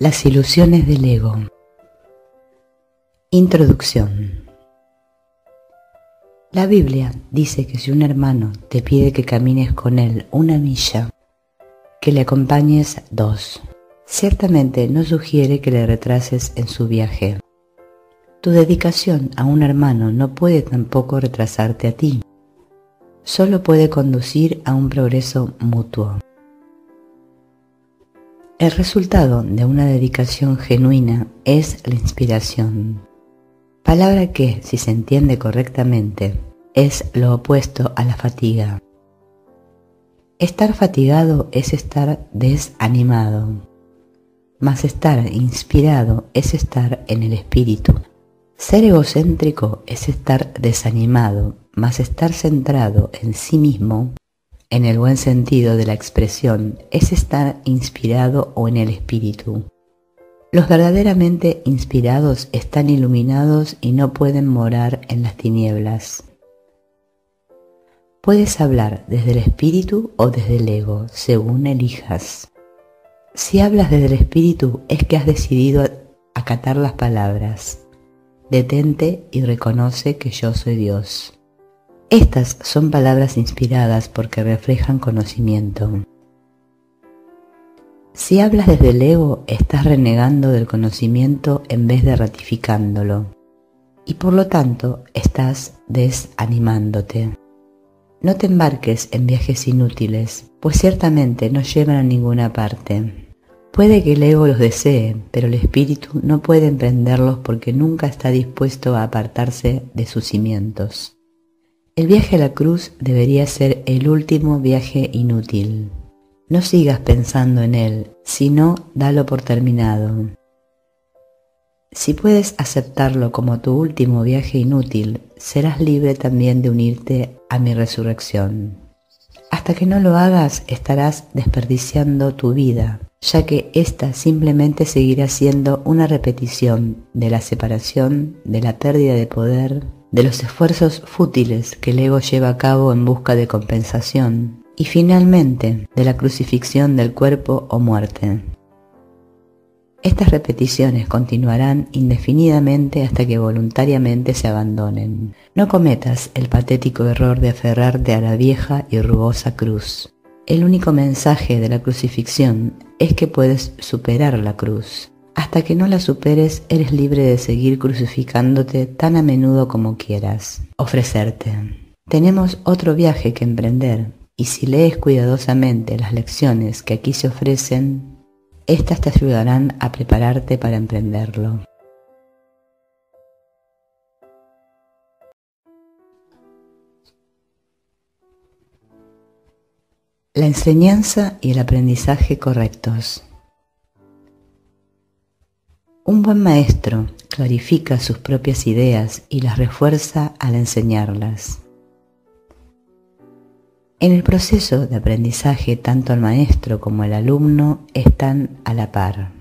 Las ilusiones del ego. Introducción. La Biblia dice que si un hermano te pide que camines con él una milla, que le acompañes dos. Ciertamente no sugiere que le retrases en su viaje. Tu dedicación a un hermano no puede tampoco retrasarte a ti. Solo puede conducir a un progreso mutuo. El resultado de una dedicación genuina es la inspiración, palabra que, si se entiende correctamente, es lo opuesto a la fatiga. Estar fatigado es estar desanimado, mas estar inspirado es estar en el espíritu. Ser egocéntrico es estar desanimado, mas estar centrado en sí mismo en el buen sentido de la expresión, es estar inspirado o en el espíritu. Los verdaderamente inspirados están iluminados y no pueden morar en las tinieblas. Puedes hablar desde el espíritu o desde el ego, según elijas. Si hablas desde el espíritu es que has decidido acatar las palabras. Detente y reconoce que yo soy Dios. Estas son palabras inspiradas porque reflejan conocimiento. Si hablas desde el ego, estás renegando del conocimiento en vez de ratificándolo, y por lo tanto estás desanimándote. No te embarques en viajes inútiles, pues ciertamente no llevan a ninguna parte. Puede que el ego los desee, pero el espíritu no puede emprenderlos porque nunca está dispuesto a apartarse de sus cimientos. El viaje a la cruz debería ser el último viaje inútil. No sigas pensando en él, sino dalo por terminado. Si puedes aceptarlo como tu último viaje inútil, serás libre también de unirte a mi resurrección. Hasta que no lo hagas, estarás desperdiciando tu vida, ya que ésta simplemente seguirá siendo una repetición de la separación, de la pérdida de poder, de los esfuerzos fútiles que el ego lleva a cabo en busca de compensación y finalmente de la crucifixión del cuerpo o muerte. Estas repeticiones continuarán indefinidamente hasta que voluntariamente se abandonen. No cometas el patético error de aferrarte a la vieja y rugosa cruz. El único mensaje de la crucifixión es que puedes superar la cruz hasta que no la superes, eres libre de seguir crucificándote tan a menudo como quieras. Ofrecerte. Tenemos otro viaje que emprender, y si lees cuidadosamente las lecciones que aquí se ofrecen, éstas te ayudarán a prepararte para emprenderlo. La enseñanza y el aprendizaje correctos. Un buen maestro clarifica sus propias ideas y las refuerza al enseñarlas. En el proceso de aprendizaje, tanto el maestro como el alumno están a la par.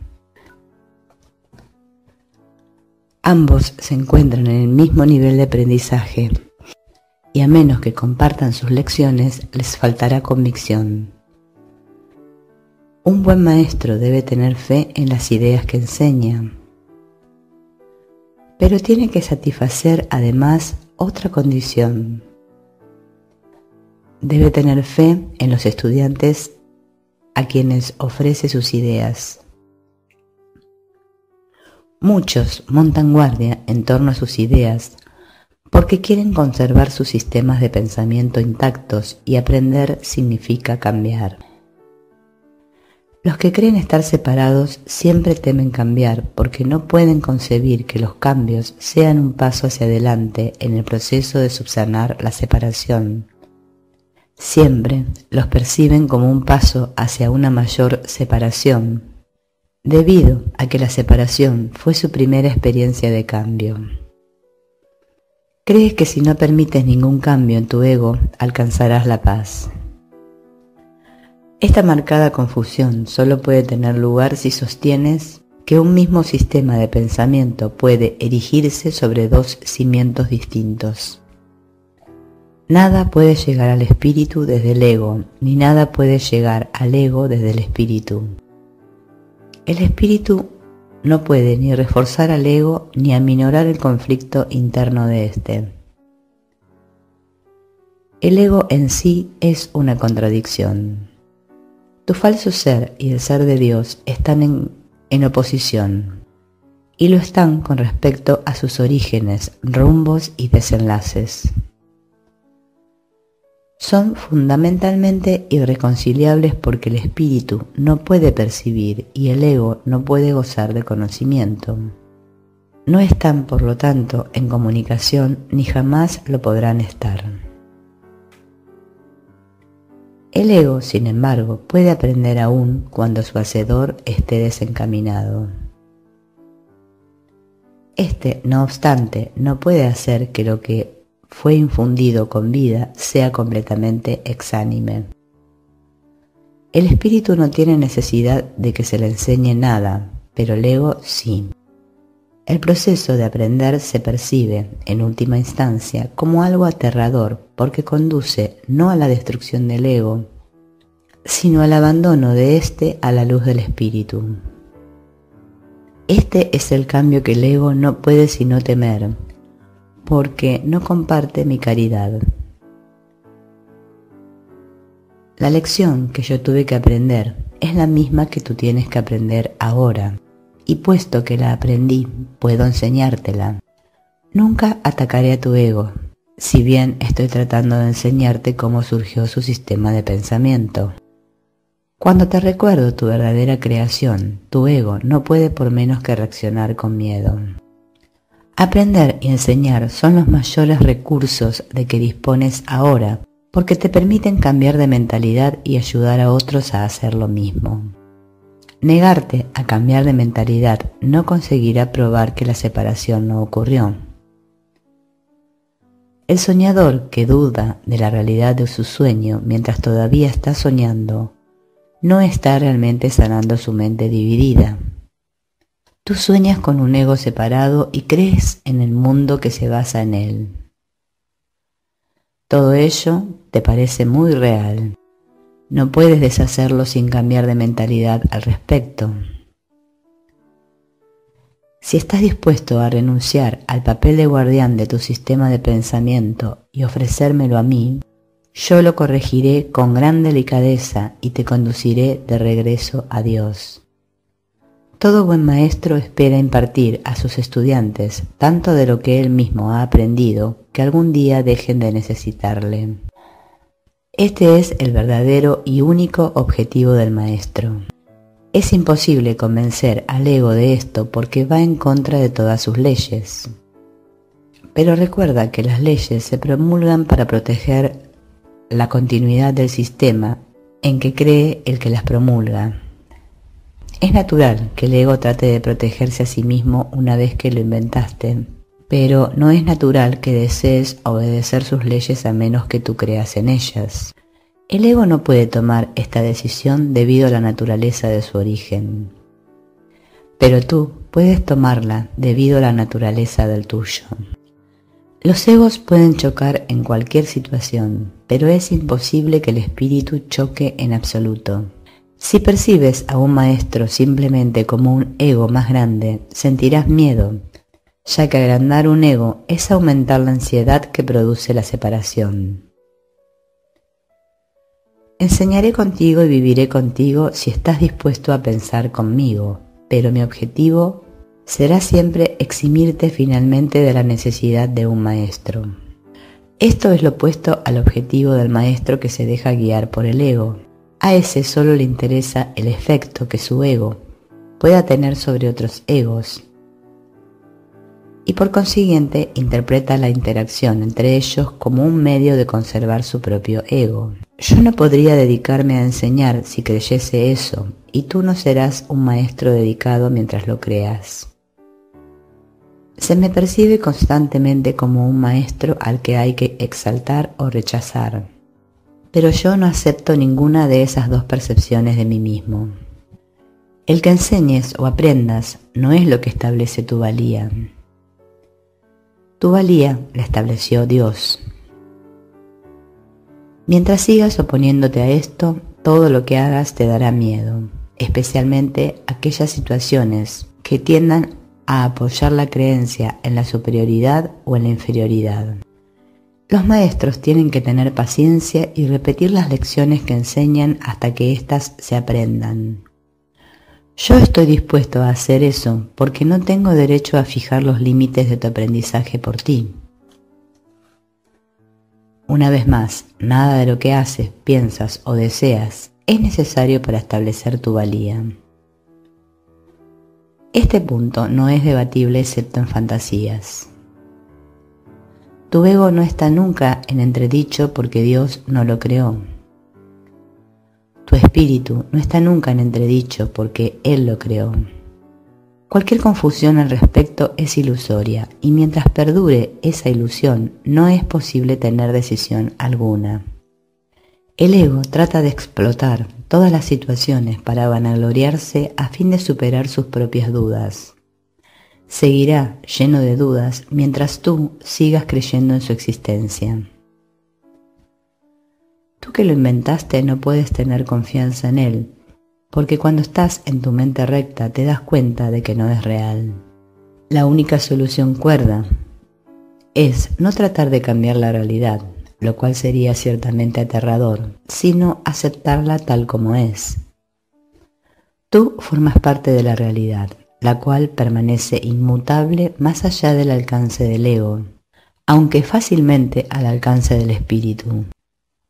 Ambos se encuentran en el mismo nivel de aprendizaje y a menos que compartan sus lecciones les faltará convicción. Un buen maestro debe tener fe en las ideas que enseña, pero tiene que satisfacer además otra condición. Debe tener fe en los estudiantes a quienes ofrece sus ideas. Muchos montan guardia en torno a sus ideas porque quieren conservar sus sistemas de pensamiento intactos y aprender significa cambiar. Los que creen estar separados siempre temen cambiar porque no pueden concebir que los cambios sean un paso hacia adelante en el proceso de subsanar la separación. Siempre los perciben como un paso hacia una mayor separación, debido a que la separación fue su primera experiencia de cambio. Crees que si no permites ningún cambio en tu ego alcanzarás la paz. Esta marcada confusión solo puede tener lugar si sostienes que un mismo sistema de pensamiento puede erigirse sobre dos cimientos distintos. Nada puede llegar al espíritu desde el ego, ni nada puede llegar al ego desde el espíritu. El espíritu no puede ni reforzar al ego ni aminorar el conflicto interno de éste. El ego en sí es una contradicción. Tu falso ser y el ser de Dios están en, en oposición y lo están con respecto a sus orígenes, rumbos y desenlaces. Son fundamentalmente irreconciliables porque el espíritu no puede percibir y el ego no puede gozar de conocimiento. No están, por lo tanto, en comunicación ni jamás lo podrán estar. El ego, sin embargo, puede aprender aún cuando su hacedor esté desencaminado. Este, no obstante, no puede hacer que lo que fue infundido con vida sea completamente exánime. El espíritu no tiene necesidad de que se le enseñe nada, pero el ego sí. El proceso de aprender se percibe, en última instancia, como algo aterrador porque conduce no a la destrucción del ego, sino al abandono de éste a la luz del espíritu. Este es el cambio que el ego no puede sino temer, porque no comparte mi caridad. La lección que yo tuve que aprender es la misma que tú tienes que aprender ahora, y puesto que la aprendí, puedo enseñártela. Nunca atacaré a tu ego, si bien estoy tratando de enseñarte cómo surgió su sistema de pensamiento. Cuando te recuerdo tu verdadera creación, tu ego no puede por menos que reaccionar con miedo. Aprender y enseñar son los mayores recursos de que dispones ahora porque te permiten cambiar de mentalidad y ayudar a otros a hacer lo mismo. Negarte a cambiar de mentalidad no conseguirá probar que la separación no ocurrió. El soñador que duda de la realidad de su sueño mientras todavía está soñando no está realmente sanando su mente dividida. Tú sueñas con un ego separado y crees en el mundo que se basa en él. Todo ello te parece muy real. No puedes deshacerlo sin cambiar de mentalidad al respecto. Si estás dispuesto a renunciar al papel de guardián de tu sistema de pensamiento y ofrecérmelo a mí, yo lo corregiré con gran delicadeza y te conduciré de regreso a Dios. Todo buen maestro espera impartir a sus estudiantes tanto de lo que él mismo ha aprendido que algún día dejen de necesitarle. Este es el verdadero y único objetivo del maestro. Es imposible convencer al ego de esto porque va en contra de todas sus leyes. Pero recuerda que las leyes se promulgan para proteger la continuidad del sistema en que cree el que las promulga. Es natural que el ego trate de protegerse a sí mismo una vez que lo inventaste, pero no es natural que desees obedecer sus leyes a menos que tú creas en ellas. El ego no puede tomar esta decisión debido a la naturaleza de su origen, pero tú puedes tomarla debido a la naturaleza del tuyo. Los egos pueden chocar en cualquier situación, pero es imposible que el espíritu choque en absoluto. Si percibes a un maestro simplemente como un ego más grande, sentirás miedo, ya que agrandar un ego es aumentar la ansiedad que produce la separación. Enseñaré contigo y viviré contigo si estás dispuesto a pensar conmigo, pero mi objetivo será siempre eximirte finalmente de la necesidad de un maestro. Esto es lo opuesto al objetivo del maestro que se deja guiar por el ego. A ese solo le interesa el efecto que su ego pueda tener sobre otros egos y por consiguiente interpreta la interacción entre ellos como un medio de conservar su propio ego. Yo no podría dedicarme a enseñar si creyese eso, y tú no serás un maestro dedicado mientras lo creas. Se me percibe constantemente como un maestro al que hay que exaltar o rechazar, pero yo no acepto ninguna de esas dos percepciones de mí mismo. El que enseñes o aprendas no es lo que establece tu valía. Tu valía la estableció Dios. Mientras sigas oponiéndote a esto, todo lo que hagas te dará miedo. especialmente aquellas situaciones que tiendan a apoyar la creencia en la superioridad o en la inferioridad. Los maestros tienen que tener paciencia y repetir las lecciones que enseñan hasta que éstas se aprendan. Yo estoy dispuesto a hacer eso porque no tengo derecho a fijar los límites de tu aprendizaje por ti. Una vez más, nada de lo que haces, piensas o deseas es necesario para establecer tu valía. Este punto no es debatible excepto en fantasías. Tu ego no está nunca en entredicho porque Dios no lo creó. Tu espíritu no está nunca en entredicho porque Él lo creó. Cualquier confusión al respecto es ilusoria y mientras perdure esa ilusión no es posible tener decisión alguna. El ego trata de explotar todas las situaciones para vanagloriarse a fin de superar sus propias dudas. Seguirá lleno de dudas mientras tú sigas creyendo en su existencia. Tú que lo inventaste no puedes tener confianza en él, porque cuando estás en tu mente recta te das cuenta de que no es real. La única solución cuerda es no tratar de cambiar la realidad, lo cual sería ciertamente aterrador, sino aceptarla tal como es. Tú formas parte de la realidad, la cual permanece inmutable más allá del alcance del ego, aunque fácilmente al alcance del espíritu.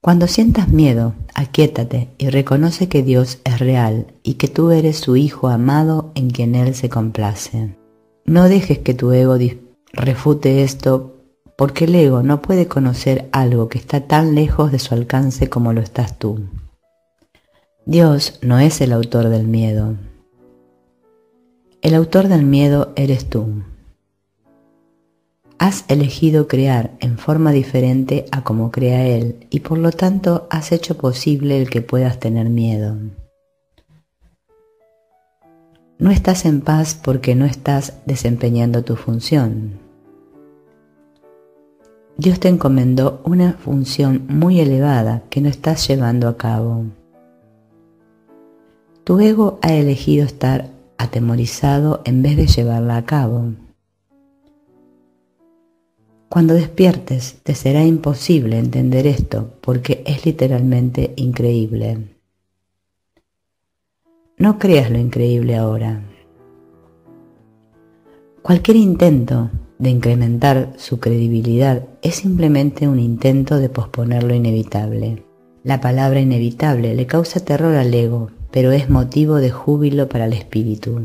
Cuando sientas miedo, aquíétate y reconoce que Dios es real y que tú eres su Hijo amado en quien Él se complace. No dejes que tu ego refute esto porque el ego no puede conocer algo que está tan lejos de su alcance como lo estás tú. Dios no es el autor del miedo. El autor del miedo eres tú. Has elegido crear en forma diferente a como crea Él y por lo tanto has hecho posible el que puedas tener miedo. No estás en paz porque no estás desempeñando tu función. Dios te encomendó una función muy elevada que no estás llevando a cabo. Tu ego ha elegido estar atemorizado en vez de llevarla a cabo. Cuando despiertes te será imposible entender esto porque es literalmente increíble. No creas lo increíble ahora. Cualquier intento de incrementar su credibilidad es simplemente un intento de posponer lo inevitable. La palabra inevitable le causa terror al ego, pero es motivo de júbilo para el espíritu.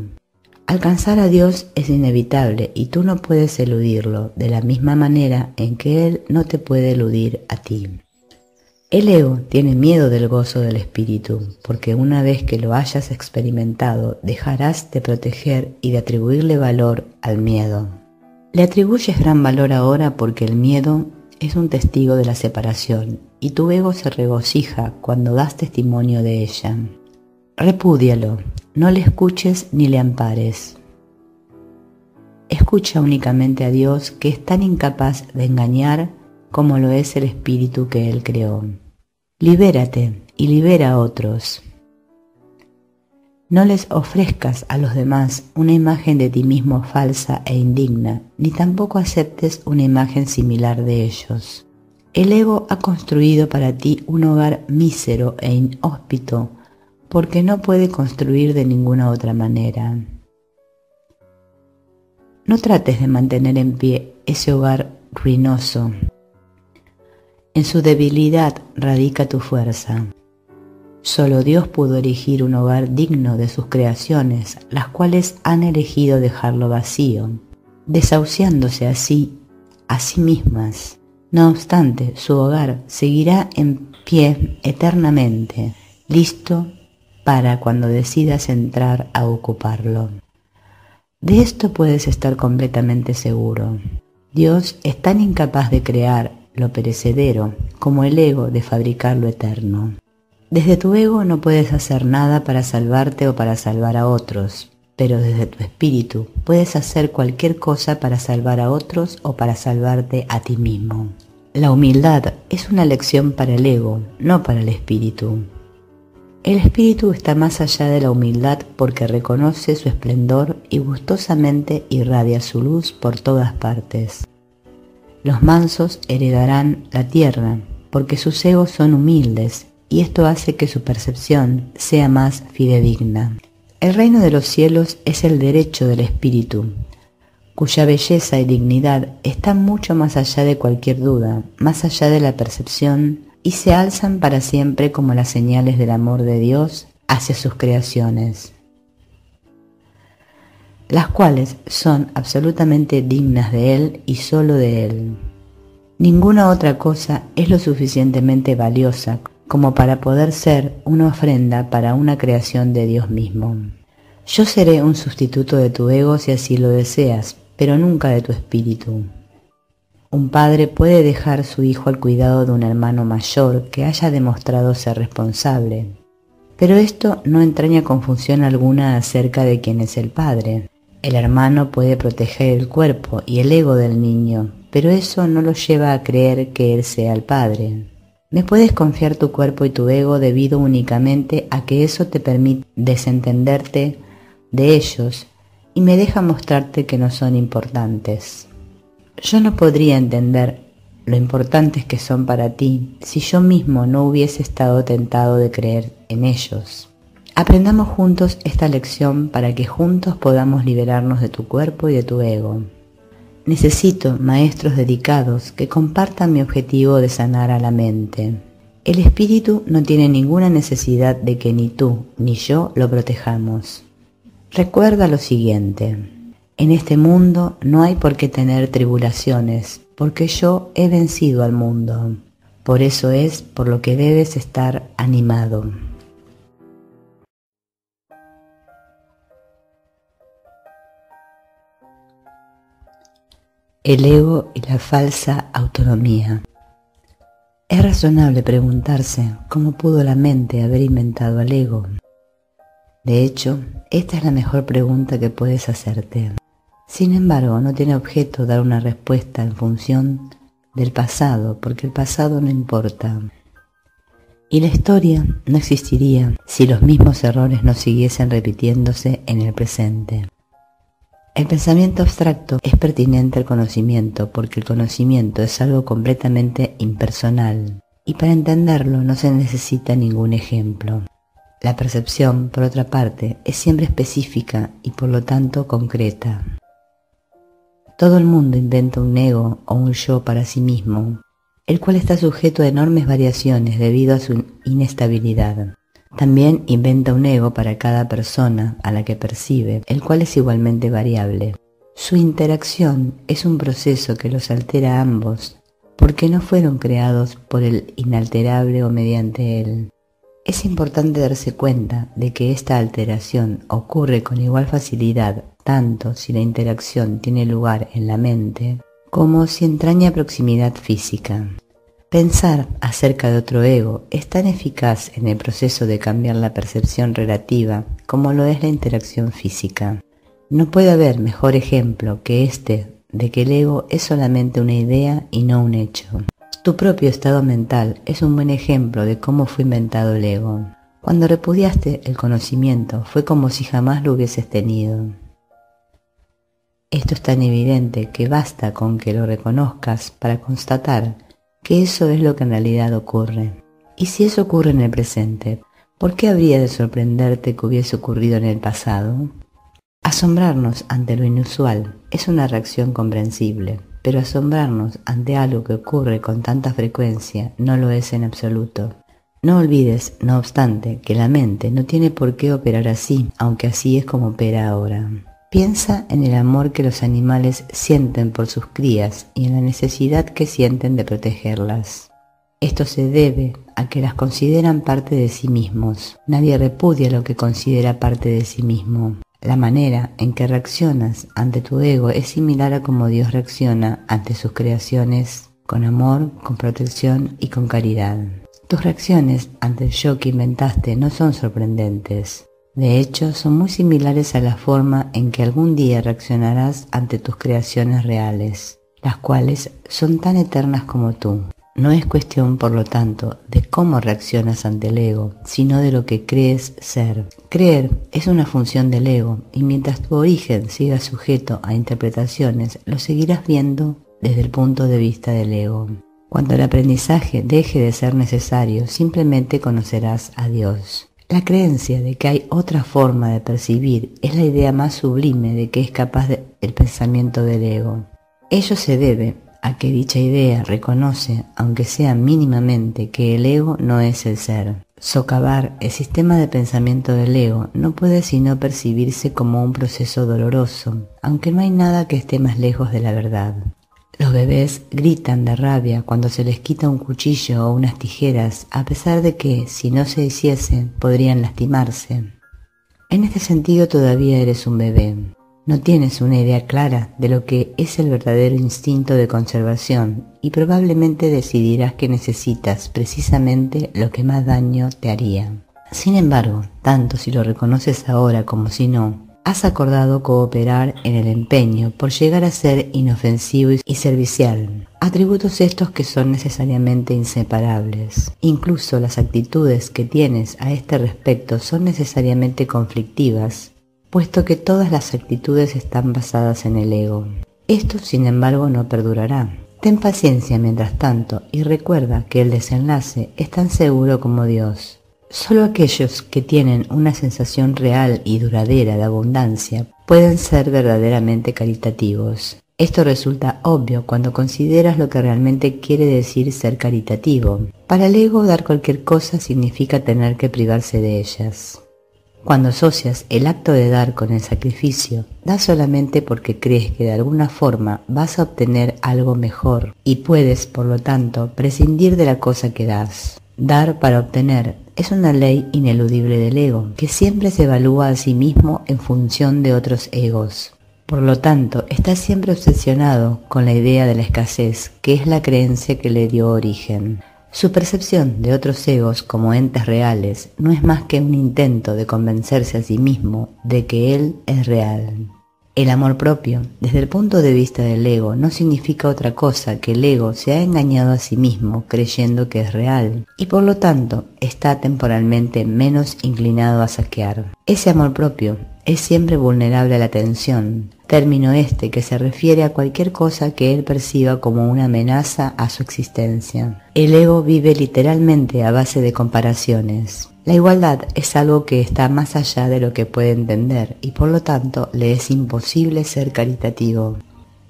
Alcanzar a Dios es inevitable y tú no puedes eludirlo de la misma manera en que Él no te puede eludir a ti. El ego tiene miedo del gozo del espíritu, porque una vez que lo hayas experimentado dejarás de proteger y de atribuirle valor al miedo. Le atribuyes gran valor ahora porque el miedo es un testigo de la separación y tu ego se regocija cuando das testimonio de ella. Repúdialo, no le escuches ni le ampares. Escucha únicamente a Dios que es tan incapaz de engañar como lo es el espíritu que Él creó. Libérate y libera a otros. No les ofrezcas a los demás una imagen de ti mismo falsa e indigna, ni tampoco aceptes una imagen similar de ellos. El ego ha construido para ti un hogar mísero e inhóspito porque no puede construir de ninguna otra manera. No trates de mantener en pie ese hogar ruinoso. En su debilidad radica tu fuerza. Solo Dios pudo erigir un hogar digno de sus creaciones, las cuales han elegido dejarlo vacío, desahuciándose así a sí mismas. No obstante, su hogar seguirá en pie eternamente, listo para cuando decidas entrar a ocuparlo. De esto puedes estar completamente seguro. Dios es tan incapaz de crear lo perecedero como el ego de fabricar lo eterno. Desde tu ego no puedes hacer nada para salvarte o para salvar a otros, pero desde tu espíritu puedes hacer cualquier cosa para salvar a otros o para salvarte a ti mismo. La humildad es una lección para el ego, no para el espíritu. El espíritu está más allá de la humildad porque reconoce su esplendor y gustosamente irradia su luz por todas partes. Los mansos heredarán la tierra porque sus egos son humildes y esto hace que su percepción sea más fidedigna. El reino de los cielos es el derecho del espíritu, cuya belleza y dignidad están mucho más allá de cualquier duda, más allá de la percepción, y se alzan para siempre como las señales del amor de Dios hacia sus creaciones, las cuales son absolutamente dignas de Él y solo de Él. Ninguna otra cosa es lo suficientemente valiosa como para poder ser una ofrenda para una creación de Dios mismo. Yo seré un sustituto de tu ego si así lo deseas, pero nunca de tu espíritu. Un padre puede dejar su hijo al cuidado de un hermano mayor que haya demostrado ser responsable, pero esto no entraña confusión alguna acerca de quién es el padre. El hermano puede proteger el cuerpo y el ego del niño, pero eso no lo lleva a creer que él sea el padre. Me puedes confiar tu cuerpo y tu ego debido únicamente a que eso te permite desentenderte de ellos y me deja mostrarte que no son importantes. Yo no podría entender lo importantes que son para ti si yo mismo no hubiese estado tentado de creer en ellos. Aprendamos juntos esta lección para que juntos podamos liberarnos de tu cuerpo y de tu ego. Necesito maestros dedicados que compartan mi objetivo de sanar a la mente. El espíritu no tiene ninguna necesidad de que ni tú ni yo lo protejamos. Recuerda lo siguiente, en este mundo no hay por qué tener tribulaciones, porque yo he vencido al mundo. Por eso es por lo que debes estar animado. El ego y la falsa autonomía. Es razonable preguntarse cómo pudo la mente haber inventado al ego. De hecho, esta es la mejor pregunta que puedes hacerte. Sin embargo, no tiene objeto dar una respuesta en función del pasado, porque el pasado no importa. Y la historia no existiría si los mismos errores no siguiesen repitiéndose en el presente. El pensamiento abstracto es pertinente al conocimiento porque el conocimiento es algo completamente impersonal y para entenderlo no se necesita ningún ejemplo. La percepción, por otra parte, es siempre específica y por lo tanto concreta. Todo el mundo inventa un ego o un yo para sí mismo, el cual está sujeto a enormes variaciones debido a su inestabilidad. También inventa un ego para cada persona a la que percibe, el cual es igualmente variable. Su interacción es un proceso que los altera a ambos, porque no fueron creados por el inalterable o mediante él. Es importante darse cuenta de que esta alteración ocurre con igual facilidad tanto si la interacción tiene lugar en la mente como si entraña proximidad física. Pensar acerca de otro ego es tan eficaz en el proceso de cambiar la percepción relativa como lo es la interacción física. No puede haber mejor ejemplo que este de que el ego es solamente una idea y no un hecho. Tu propio estado mental es un buen ejemplo de cómo fue inventado el ego. Cuando repudiaste el conocimiento fue como si jamás lo hubieses tenido. Esto es tan evidente que basta con que lo reconozcas para constatar que eso es lo que en realidad ocurre. Y si eso ocurre en el presente, ¿por qué habría de sorprenderte que hubiese ocurrido en el pasado? Asombrarnos ante lo inusual es una reacción comprensible pero asombrarnos ante algo que ocurre con tanta frecuencia no lo es en absoluto. No olvides, no obstante, que la mente no tiene por qué operar así, aunque así es como opera ahora. Piensa en el amor que los animales sienten por sus crías y en la necesidad que sienten de protegerlas. Esto se debe a que las consideran parte de sí mismos. Nadie repudia lo que considera parte de sí mismo. La manera en que reaccionas ante tu ego es similar a como Dios reacciona ante sus creaciones con amor, con protección y con caridad. Tus reacciones ante el yo que inventaste no son sorprendentes. De hecho, son muy similares a la forma en que algún día reaccionarás ante tus creaciones reales, las cuales son tan eternas como tú. No es cuestión, por lo tanto, de cómo reaccionas ante el ego, sino de lo que crees ser. Creer es una función del ego y mientras tu origen siga sujeto a interpretaciones, lo seguirás viendo desde el punto de vista del ego. Cuando el aprendizaje deje de ser necesario, simplemente conocerás a Dios. La creencia de que hay otra forma de percibir es la idea más sublime de que es capaz el pensamiento del ego. Ello se debe a que dicha idea reconoce, aunque sea mínimamente, que el ego no es el ser. Socavar el sistema de pensamiento del ego no puede sino percibirse como un proceso doloroso, aunque no hay nada que esté más lejos de la verdad. Los bebés gritan de rabia cuando se les quita un cuchillo o unas tijeras, a pesar de que, si no se hiciesen, podrían lastimarse. En este sentido todavía eres un bebé. No tienes una idea clara de lo que es el verdadero instinto de conservación y probablemente decidirás que necesitas precisamente lo que más daño te haría. Sin embargo, tanto si lo reconoces ahora como si no, has acordado cooperar en el empeño por llegar a ser inofensivo y servicial, atributos estos que son necesariamente inseparables. Incluso las actitudes que tienes a este respecto son necesariamente conflictivas puesto que todas las actitudes están basadas en el ego. Esto, sin embargo, no perdurará. Ten paciencia mientras tanto y recuerda que el desenlace es tan seguro como Dios. Solo aquellos que tienen una sensación real y duradera de abundancia pueden ser verdaderamente caritativos. Esto resulta obvio cuando consideras lo que realmente quiere decir ser caritativo. Para el ego dar cualquier cosa significa tener que privarse de ellas. Cuando asocias el acto de dar con el sacrificio, das solamente porque crees que de alguna forma vas a obtener algo mejor y puedes, por lo tanto, prescindir de la cosa que das. Dar para obtener es una ley ineludible del ego, que siempre se evalúa a sí mismo en función de otros egos. Por lo tanto, está siempre obsesionado con la idea de la escasez, que es la creencia que le dio origen. Su percepción de otros egos como entes reales no es más que un intento de convencerse a sí mismo de que él es real. El amor propio, desde el punto de vista del ego, no significa otra cosa que el ego se ha engañado a sí mismo creyendo que es real y por lo tanto está temporalmente menos inclinado a saquear. Ese amor propio es siempre vulnerable a la tensión, término este que se refiere a cualquier cosa que él perciba como una amenaza a su existencia. El ego vive literalmente a base de comparaciones. La igualdad es algo que está más allá de lo que puede entender y por lo tanto le es imposible ser caritativo.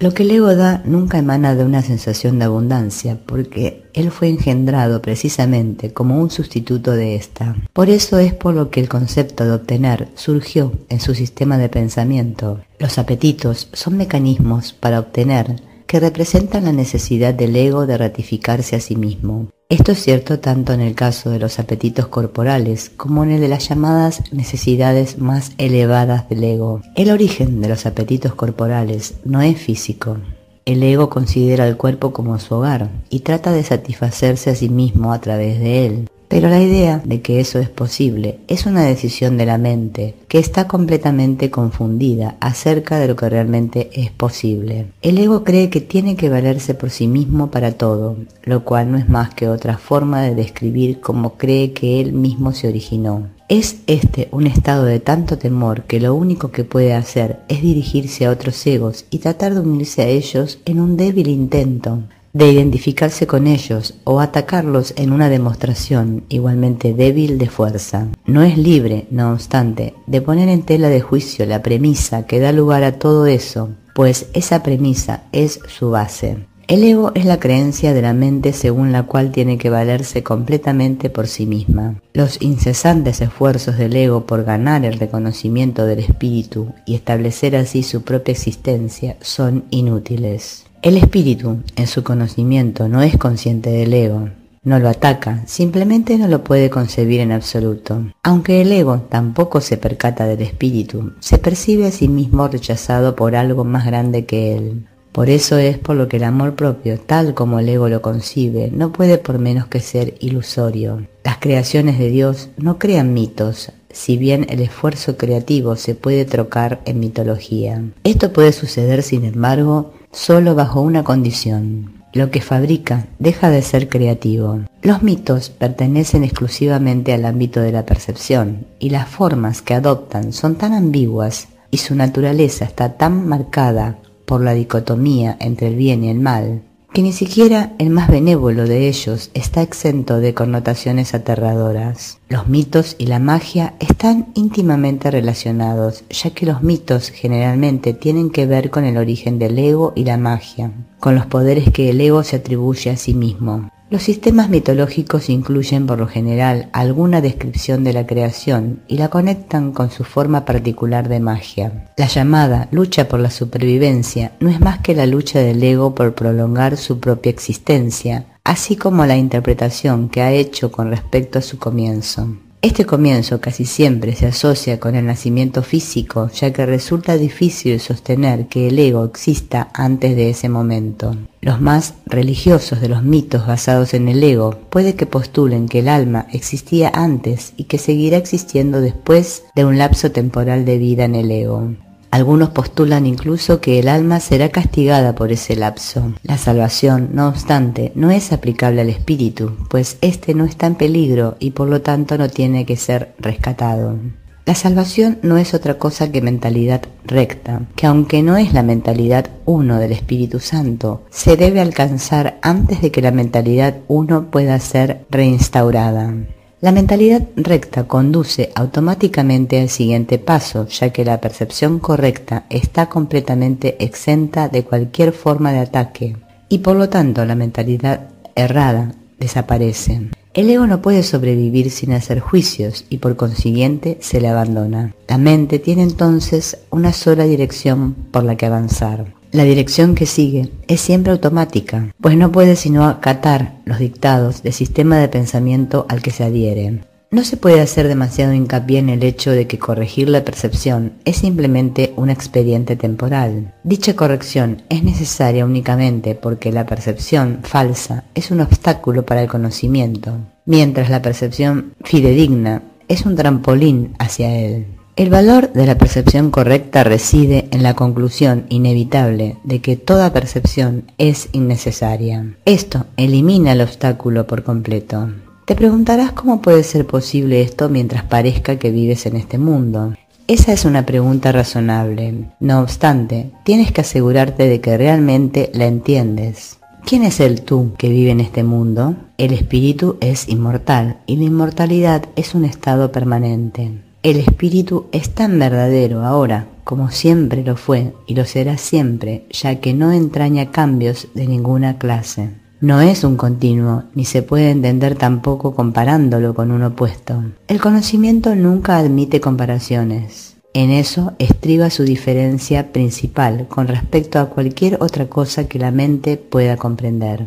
Lo que el ego da nunca emana de una sensación de abundancia, porque él fue engendrado precisamente como un sustituto de esta. Por eso es por lo que el concepto de obtener surgió en su sistema de pensamiento. Los apetitos son mecanismos para obtener que representan la necesidad del ego de ratificarse a sí mismo. Esto es cierto tanto en el caso de los apetitos corporales como en el de las llamadas necesidades más elevadas del ego. El origen de los apetitos corporales no es físico. El ego considera el cuerpo como su hogar y trata de satisfacerse a sí mismo a través de él. Pero la idea de que eso es posible es una decisión de la mente que está completamente confundida acerca de lo que realmente es posible. El ego cree que tiene que valerse por sí mismo para todo, lo cual no es más que otra forma de describir cómo cree que él mismo se originó. Es este un estado de tanto temor que lo único que puede hacer es dirigirse a otros egos y tratar de unirse a ellos en un débil intento de identificarse con ellos o atacarlos en una demostración igualmente débil de fuerza. No es libre, no obstante, de poner en tela de juicio la premisa que da lugar a todo eso, pues esa premisa es su base. El ego es la creencia de la mente según la cual tiene que valerse completamente por sí misma. Los incesantes esfuerzos del ego por ganar el reconocimiento del espíritu y establecer así su propia existencia son inútiles. El espíritu, en su conocimiento, no es consciente del ego, no lo ataca, simplemente no lo puede concebir en absoluto. Aunque el ego tampoco se percata del espíritu, se percibe a sí mismo rechazado por algo más grande que él. Por eso es por lo que el amor propio, tal como el ego lo concibe, no puede por menos que ser ilusorio. Las creaciones de Dios no crean mitos, si bien el esfuerzo creativo se puede trocar en mitología. Esto puede suceder, sin embargo, solo bajo una condición. lo que fabrica deja de ser creativo. Los mitos pertenecen exclusivamente al ámbito de la percepción y las formas que adoptan son tan ambiguas y su naturaleza está tan marcada por la dicotomía entre el bien y el mal que ni siquiera el más benévolo de ellos está exento de connotaciones aterradoras. Los mitos y la magia están íntimamente relacionados, ya que los mitos generalmente tienen que ver con el origen del ego y la magia, con los poderes que el ego se atribuye a sí mismo. Los sistemas mitológicos incluyen por lo general alguna descripción de la creación y la conectan con su forma particular de magia. La llamada lucha por la supervivencia no es más que la lucha del ego por prolongar su propia existencia, así como la interpretación que ha hecho con respecto a su comienzo. Este comienzo casi siempre se asocia con el nacimiento físico, ya que resulta difícil sostener que el ego exista antes de ese momento. Los más religiosos de los mitos basados en el ego puede que postulen que el alma existía antes y que seguirá existiendo después de un lapso temporal de vida en el ego. Algunos postulan incluso que el alma será castigada por ese lapso. La salvación, no obstante, no es aplicable al espíritu, pues éste no está en peligro y por lo tanto no tiene que ser rescatado. La salvación no es otra cosa que mentalidad recta, que aunque no es la mentalidad uno del Espíritu Santo, se debe alcanzar antes de que la mentalidad uno pueda ser reinstaurada. La mentalidad recta conduce automáticamente al siguiente paso, ya que la percepción correcta está completamente exenta de cualquier forma de ataque y por lo tanto la mentalidad errada desaparece. El ego no puede sobrevivir sin hacer juicios y por consiguiente se le abandona. La mente tiene entonces una sola dirección por la que avanzar. La dirección que sigue es siempre automática, pues no puede sino acatar los dictados del sistema de pensamiento al que se adhiere. No se puede hacer demasiado hincapié en el hecho de que corregir la percepción es simplemente un expediente temporal. Dicha corrección es necesaria únicamente porque la percepción falsa es un obstáculo para el conocimiento, mientras la percepción fidedigna es un trampolín hacia él. El valor de la percepción correcta reside en la conclusión inevitable de que toda percepción es innecesaria. Esto elimina el obstáculo por completo. Te preguntarás cómo puede ser posible esto mientras parezca que vives en este mundo. Esa es una pregunta razonable. No obstante, tienes que asegurarte de que realmente la entiendes. ¿Quién es el tú que vive en este mundo? El espíritu es inmortal y la inmortalidad es un estado permanente. El espíritu es tan verdadero ahora como siempre lo fue y lo será siempre, ya que no entraña cambios de ninguna clase. No es un continuo, ni se puede entender tampoco comparándolo con un opuesto. El conocimiento nunca admite comparaciones. En eso estriba su diferencia principal con respecto a cualquier otra cosa que la mente pueda comprender.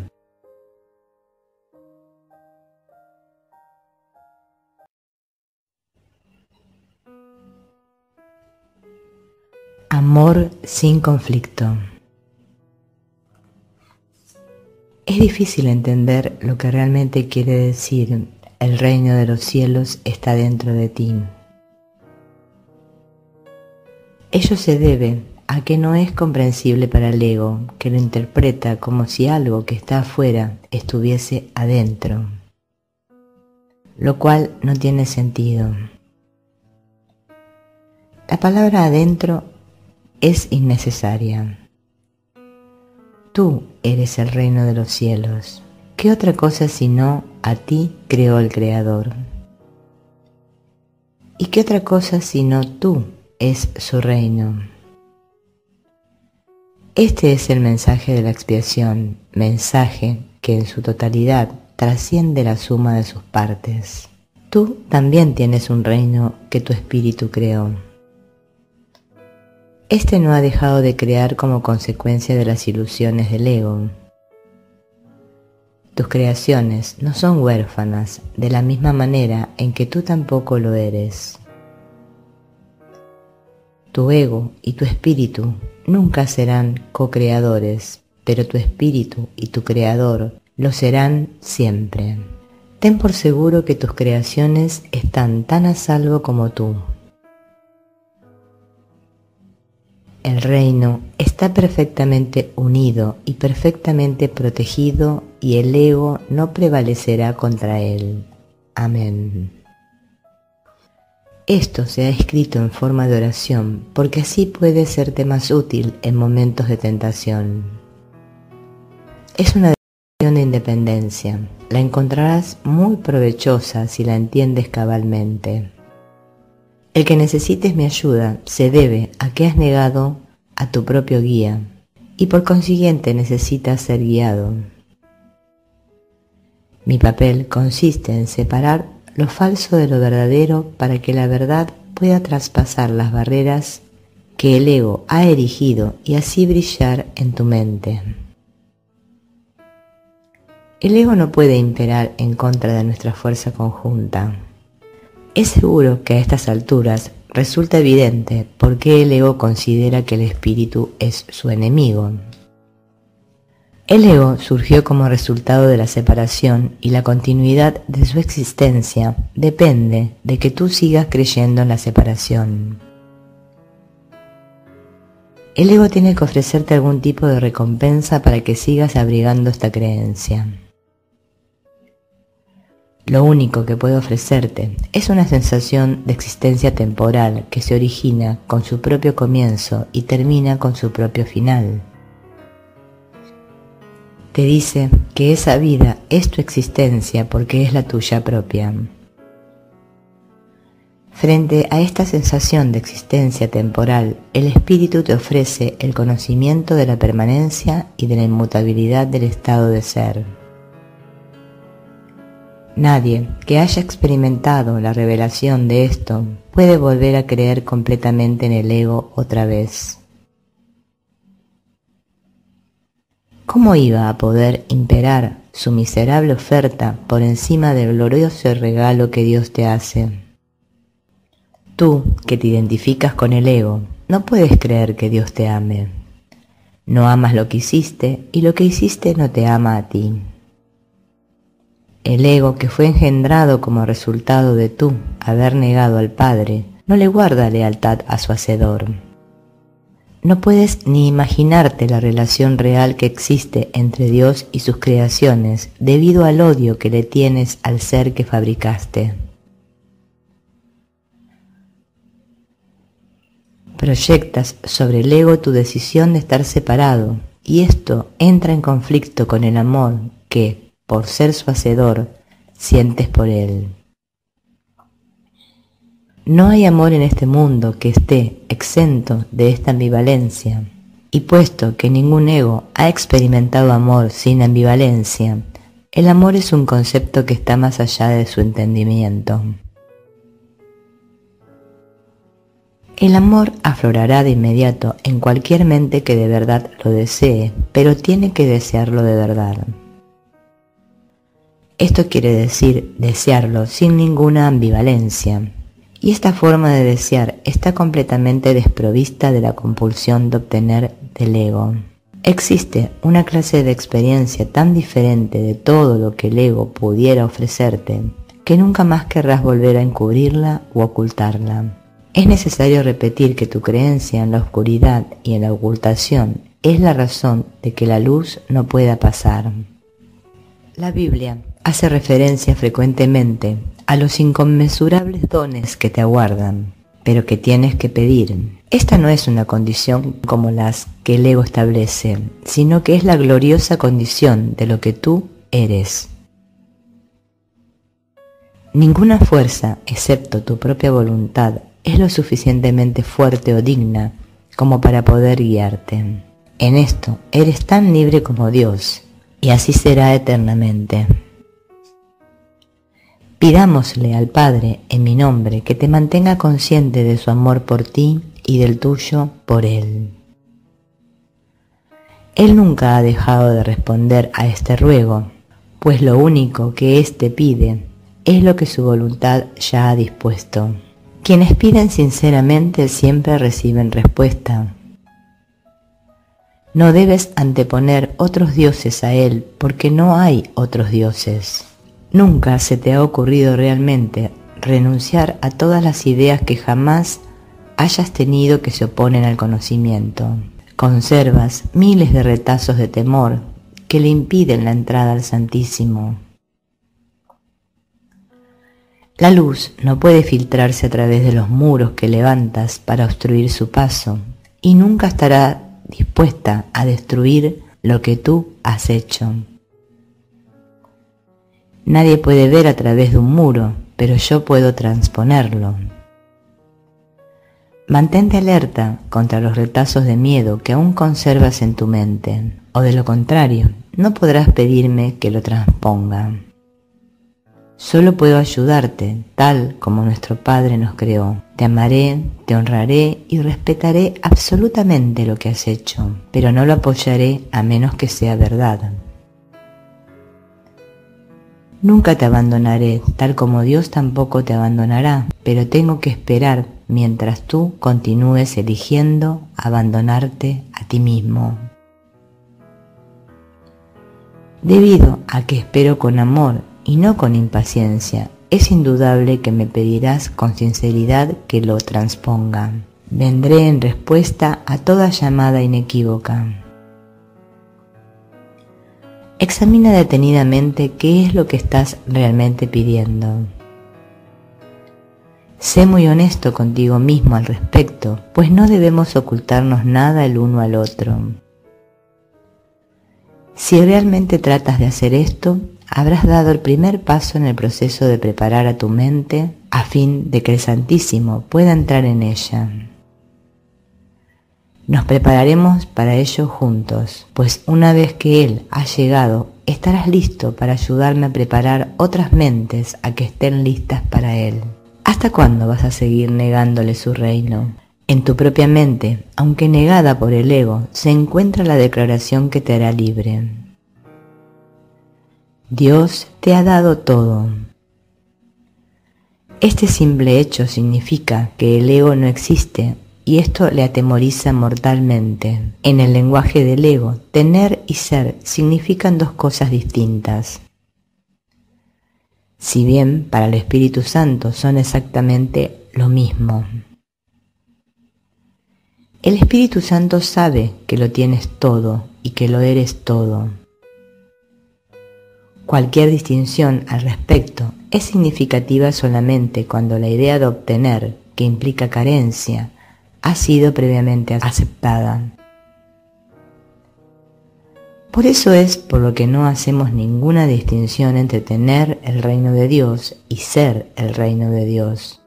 Amor sin conflicto. Es difícil entender lo que realmente quiere decir el reino de los cielos está dentro de ti. Ello se debe a que no es comprensible para el ego, que lo interpreta como si algo que está afuera estuviese adentro, lo cual no tiene sentido. La palabra adentro es innecesaria. Tú eres el reino de los cielos. ¿Qué otra cosa sino a ti creó el Creador? ¿Y qué otra cosa sino tú es su reino? Este es el mensaje de la expiación, mensaje que en su totalidad trasciende la suma de sus partes. Tú también tienes un reino que tu espíritu creó. Este no ha dejado de crear como consecuencia de las ilusiones del ego. Tus creaciones no son huérfanas de la misma manera en que tú tampoco lo eres. Tu ego y tu espíritu nunca serán co-creadores, pero tu espíritu y tu creador lo serán siempre. Ten por seguro que tus creaciones están tan a salvo como tú. El reino es está perfectamente unido y perfectamente protegido y el ego no prevalecerá contra él. Amén. Esto se ha escrito en forma de oración porque así puede serte más útil en momentos de tentación. Es una decisión de independencia. La encontrarás muy provechosa si la entiendes cabalmente. El que necesites mi ayuda se debe a que has negado a tu propio guía y por consiguiente necesitas ser guiado. Mi papel consiste en separar lo falso de lo verdadero para que la verdad pueda traspasar las barreras que el ego ha erigido y así brillar en tu mente. El ego no puede imperar en contra de nuestra fuerza conjunta. Es seguro que a estas alturas resulta evidente por qué el ego considera que el espíritu es su enemigo. El ego surgió como resultado de la separación y la continuidad de su existencia depende de que tú sigas creyendo en la separación. El ego tiene que ofrecerte algún tipo de recompensa para que sigas abrigando esta creencia. Lo único que puede ofrecerte es una sensación de existencia temporal que se origina con su propio comienzo y termina con su propio final. Te dice que esa vida es tu existencia porque es la tuya propia. Frente a esta sensación de existencia temporal, el espíritu te ofrece el conocimiento de la permanencia y de la inmutabilidad del estado de ser. Nadie que haya experimentado la revelación de esto puede volver a creer completamente en el ego otra vez. ¿Cómo iba a poder imperar su miserable oferta por encima del glorioso regalo que Dios te hace? Tú, que te identificas con el ego, no puedes creer que Dios te ame. No amas lo que hiciste y lo que hiciste no te ama a ti. El ego que fue engendrado como resultado de tú haber negado al Padre no le guarda lealtad a su Hacedor. No puedes ni imaginarte la relación real que existe entre Dios y sus creaciones debido al odio que le tienes al ser que fabricaste. Proyectas sobre el ego tu decisión de estar separado y esto entra en conflicto con el amor que, por ser su hacedor, sientes por él. No hay amor en este mundo que esté exento de esta ambivalencia, y puesto que ningún ego ha experimentado amor sin ambivalencia, el amor es un concepto que está más allá de su entendimiento. El amor aflorará de inmediato en cualquier mente que de verdad lo desee, pero tiene que desearlo de verdad. Esto quiere decir desearlo sin ninguna ambivalencia. Y esta forma de desear está completamente desprovista de la compulsión de obtener del ego. Existe una clase de experiencia tan diferente de todo lo que el ego pudiera ofrecerte que nunca más querrás volver a encubrirla o ocultarla. Es necesario repetir que tu creencia en la oscuridad y en la ocultación es la razón de que la luz no pueda pasar. La Biblia hace referencia frecuentemente a los inconmensurables dones que te aguardan, pero que tienes que pedir. Esta no es una condición como las que el ego establece, sino que es la gloriosa condición de lo que tú eres. Ninguna fuerza, excepto tu propia voluntad, es lo suficientemente fuerte o digna como para poder guiarte. En esto eres tan libre como Dios, y así será eternamente. Pidámosle al Padre en mi nombre que te mantenga consciente de su amor por ti y del tuyo por Él. Él nunca ha dejado de responder a este ruego, pues lo único que éste pide es lo que su voluntad ya ha dispuesto. Quienes piden sinceramente siempre reciben respuesta. No debes anteponer otros dioses a Él, porque no hay otros dioses. Nunca se te ha ocurrido realmente renunciar a todas las ideas que jamás hayas tenido que se oponen al conocimiento. conservas miles de retazos de temor que le impiden la entrada al Santísimo. La luz no puede filtrarse a través de los muros que levantas para obstruir su paso y nunca estará dispuesta a destruir lo que tú has hecho. Nadie puede ver a través de un muro, pero yo puedo transponerlo. Mantente alerta contra los retazos de miedo que aún conservas en tu mente, o de lo contrario, no podrás pedirme que lo transponga. Solo puedo ayudarte, tal como nuestro Padre nos creó. Te amaré, te honraré y respetaré absolutamente lo que has hecho, pero no lo apoyaré a menos que sea verdad. Nunca te abandonaré, tal como Dios tampoco te abandonará, pero tengo que esperar mientras tú continúes eligiendo abandonarte a ti mismo. Debido a que espero con amor y no con impaciencia. Es indudable que me pedirás con sinceridad que lo transponga. Vendré en respuesta a toda llamada inequívoca. Examina detenidamente qué es lo que estás realmente pidiendo. Sé muy honesto contigo mismo al respecto, pues no debemos ocultarnos nada el uno al otro. Si realmente tratas de hacer esto, habrás dado el primer paso en el proceso de preparar a tu mente a fin de que el Santísimo pueda entrar en ella. Nos prepararemos para ello juntos, pues una vez que Él ha llegado, estarás listo para ayudarme a preparar otras mentes a que estén listas para Él. ¿Hasta cuándo vas a seguir negándole su reino? En tu propia mente, aunque negada por el ego, se encuentra la declaración que te hará libre. Dios te ha dado todo. Este simple hecho significa que el ego no existe y esto le atemoriza mortalmente. En el lenguaje del ego, tener y ser significan dos cosas distintas. Si bien para el Espíritu Santo son exactamente lo mismo. El Espíritu Santo sabe que lo tienes todo y que lo eres todo. Cualquier distinción al respecto es significativa solamente cuando la idea de obtener, que implica carencia, ha sido previamente aceptada. Por eso es por lo que no hacemos ninguna distinción entre tener el reino de Dios y ser el reino de Dios.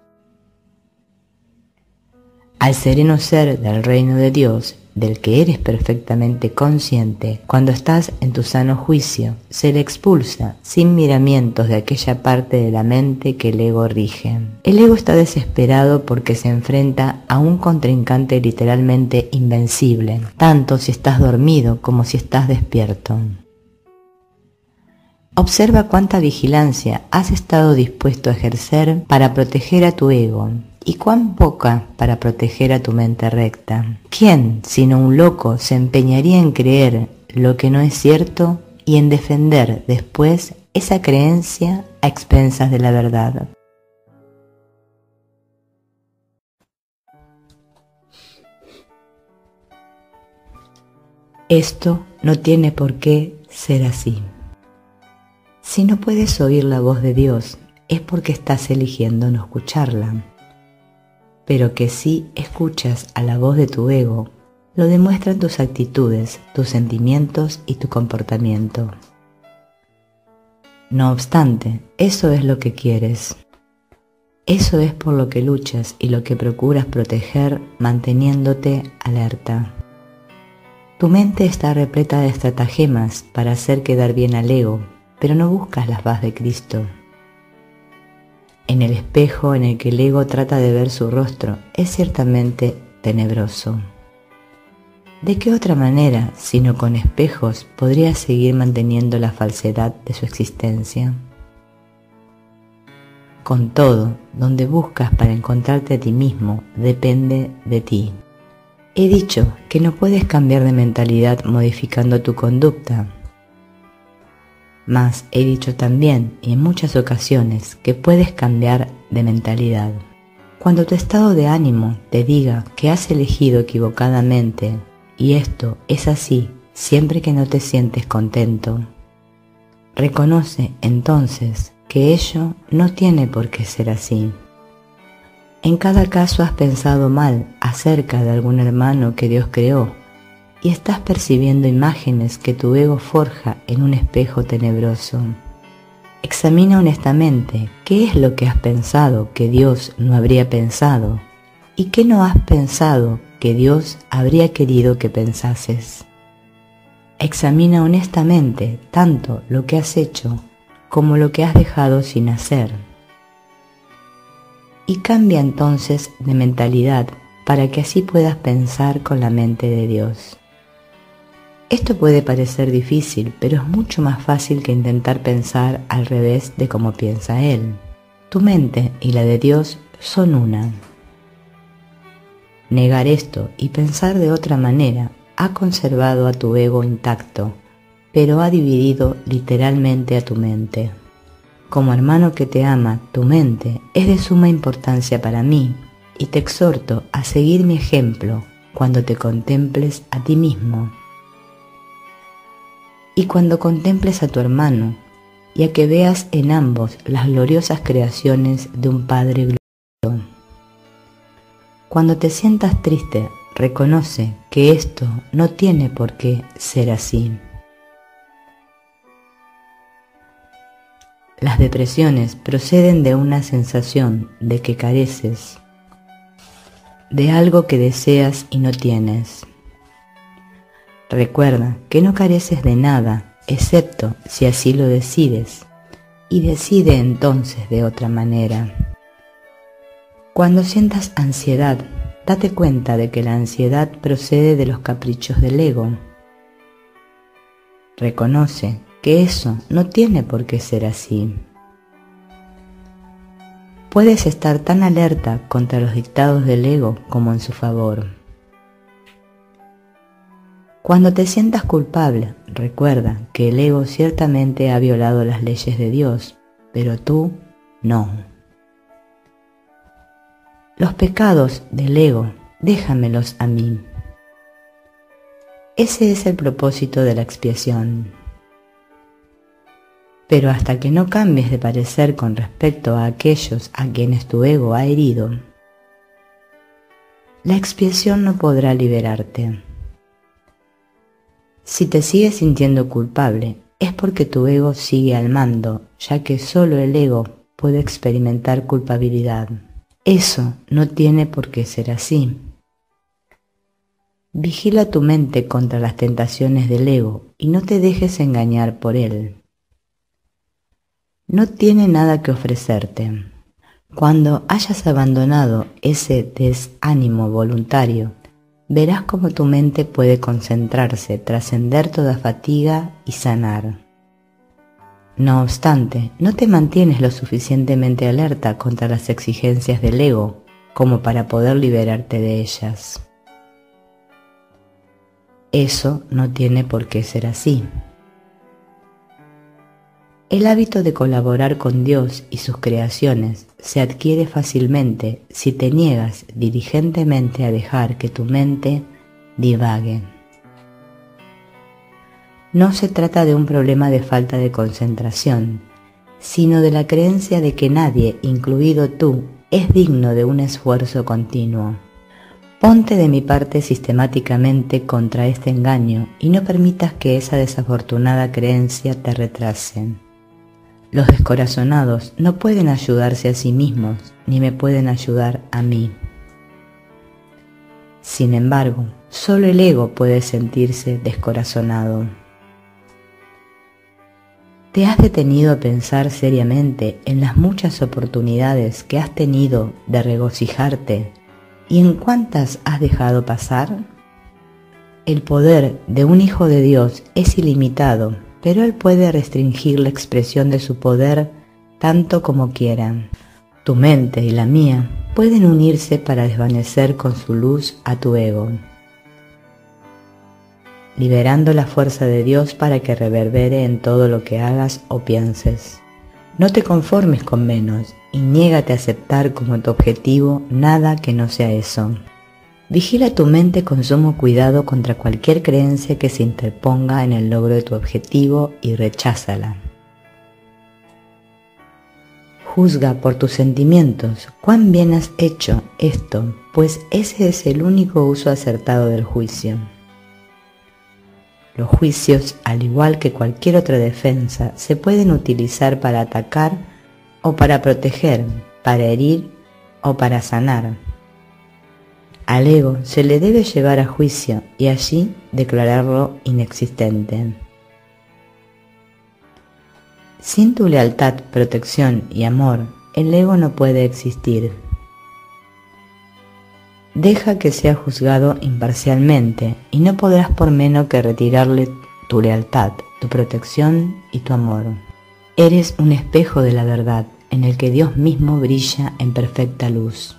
Al sereno ser del reino de Dios del que eres perfectamente consciente, cuando estás en tu sano juicio, se le expulsa sin miramientos de aquella parte de la mente que el ego rige. El ego está desesperado porque se enfrenta a un contrincante literalmente invencible, tanto si estás dormido como si estás despierto. Observa cuánta vigilancia has estado dispuesto a ejercer para proteger a tu ego, y cuán poca para proteger a tu mente recta. ¿Quién, sino un loco, se empeñaría en creer lo que no es cierto y en defender después esa creencia a expensas de la verdad? Esto no tiene por qué ser así. Si no puedes oír la voz de Dios, es porque estás eligiendo no escucharla pero que si escuchas a la voz de tu ego, lo demuestran tus actitudes, tus sentimientos y tu comportamiento. No obstante, eso es lo que quieres. Eso es por lo que luchas y lo que procuras proteger manteniéndote alerta. Tu mente está repleta de estratagemas para hacer quedar bien al ego, pero no buscas las paz de Cristo en el espejo en el que el ego trata de ver su rostro es ciertamente tenebroso. ¿De qué otra manera, sino con espejos, podría seguir manteniendo la falsedad de su existencia? Con todo, donde buscas para encontrarte a ti mismo depende de ti. He dicho que no puedes cambiar de mentalidad modificando tu conducta, mas he dicho también y en muchas ocasiones que puedes cambiar de mentalidad. Cuando tu estado de ánimo te diga que has elegido equivocadamente y esto es así siempre que no te sientes contento. Reconoce entonces que ello no tiene por qué ser así. En cada caso has pensado mal acerca de algún hermano que Dios creó y estás percibiendo imágenes que tu ego forja en un espejo tenebroso. Examina honestamente qué es lo que has pensado que Dios no habría pensado y qué no has pensado que Dios habría querido que pensases. Examina honestamente tanto lo que has hecho como lo que has dejado sin hacer. Y cambia entonces de mentalidad para que así puedas pensar con la mente de Dios. Esto puede parecer difícil, pero es mucho más fácil que intentar pensar al revés de cómo piensa Él. Tu mente y la de Dios son una. Negar esto y pensar de otra manera ha conservado a tu ego intacto, pero ha dividido literalmente a tu mente. Como hermano que te ama, tu mente es de suma importancia para mí y te exhorto a seguir mi ejemplo cuando te contemples a ti mismo y cuando contemples a tu hermano, y a que veas en ambos las gloriosas creaciones de un Padre glorioso. Cuando te sientas triste, reconoce que esto no tiene por qué ser así. Las depresiones proceden de una sensación de que careces de algo que deseas y no tienes. Recuerda que no careces de nada, excepto si así lo decides, y decide entonces de otra manera. Cuando sientas ansiedad, date cuenta de que la ansiedad procede de los caprichos del ego. Reconoce que eso no tiene por qué ser así. Puedes estar tan alerta contra los dictados del ego como en su favor. Cuando te sientas culpable, recuerda que el ego ciertamente ha violado las leyes de Dios, pero tú no. Los pecados del ego, déjamelos a mí. Ese es el propósito de la expiación. Pero hasta que no cambies de parecer con respecto a aquellos a quienes tu ego ha herido, la expiación no podrá liberarte. Si te sigues sintiendo culpable, es porque tu ego sigue al mando, ya que solo el ego puede experimentar culpabilidad. Eso no tiene por qué ser así. Vigila tu mente contra las tentaciones del ego y no te dejes engañar por él. No tiene nada que ofrecerte. Cuando hayas abandonado ese desánimo voluntario verás cómo tu mente puede concentrarse, trascender toda fatiga y sanar. No obstante, no te mantienes lo suficientemente alerta contra las exigencias del ego como para poder liberarte de ellas. Eso no tiene por qué ser así. El hábito de colaborar con Dios y sus creaciones se adquiere fácilmente si te niegas diligentemente a dejar que tu mente divague. No se trata de un problema de falta de concentración, sino de la creencia de que nadie, incluido tú, es digno de un esfuerzo continuo. Ponte de mi parte sistemáticamente contra este engaño y no permitas que esa desafortunada creencia te retrase. Los descorazonados no pueden ayudarse a sí mismos ni me pueden ayudar a mí. Sin embargo, solo el ego puede sentirse descorazonado. ¿Te has detenido a pensar seriamente en las muchas oportunidades que has tenido de regocijarte y en cuántas has dejado pasar? El poder de un Hijo de Dios es ilimitado pero Él puede restringir la expresión de su poder tanto como quieran. Tu mente y la mía pueden unirse para desvanecer con su luz a tu ego, liberando la fuerza de Dios para que reverbere en todo lo que hagas o pienses. No te conformes con menos y niégate a aceptar como tu objetivo nada que no sea eso. Vigila tu mente con sumo cuidado contra cualquier creencia que se interponga en el logro de tu objetivo y recházala. Juzga por tus sentimientos cuán bien has hecho esto, pues ese es el único uso acertado del juicio. Los juicios, al igual que cualquier otra defensa, se pueden utilizar para atacar o para proteger, para herir o para sanar. Al ego se le debe llevar a juicio y allí declararlo inexistente. Sin tu lealtad, protección y amor, el ego no puede existir. Deja que sea juzgado imparcialmente y no podrás por menos que retirarle tu lealtad, tu protección y tu amor. Eres un espejo de la verdad en el que Dios mismo brilla en perfecta luz.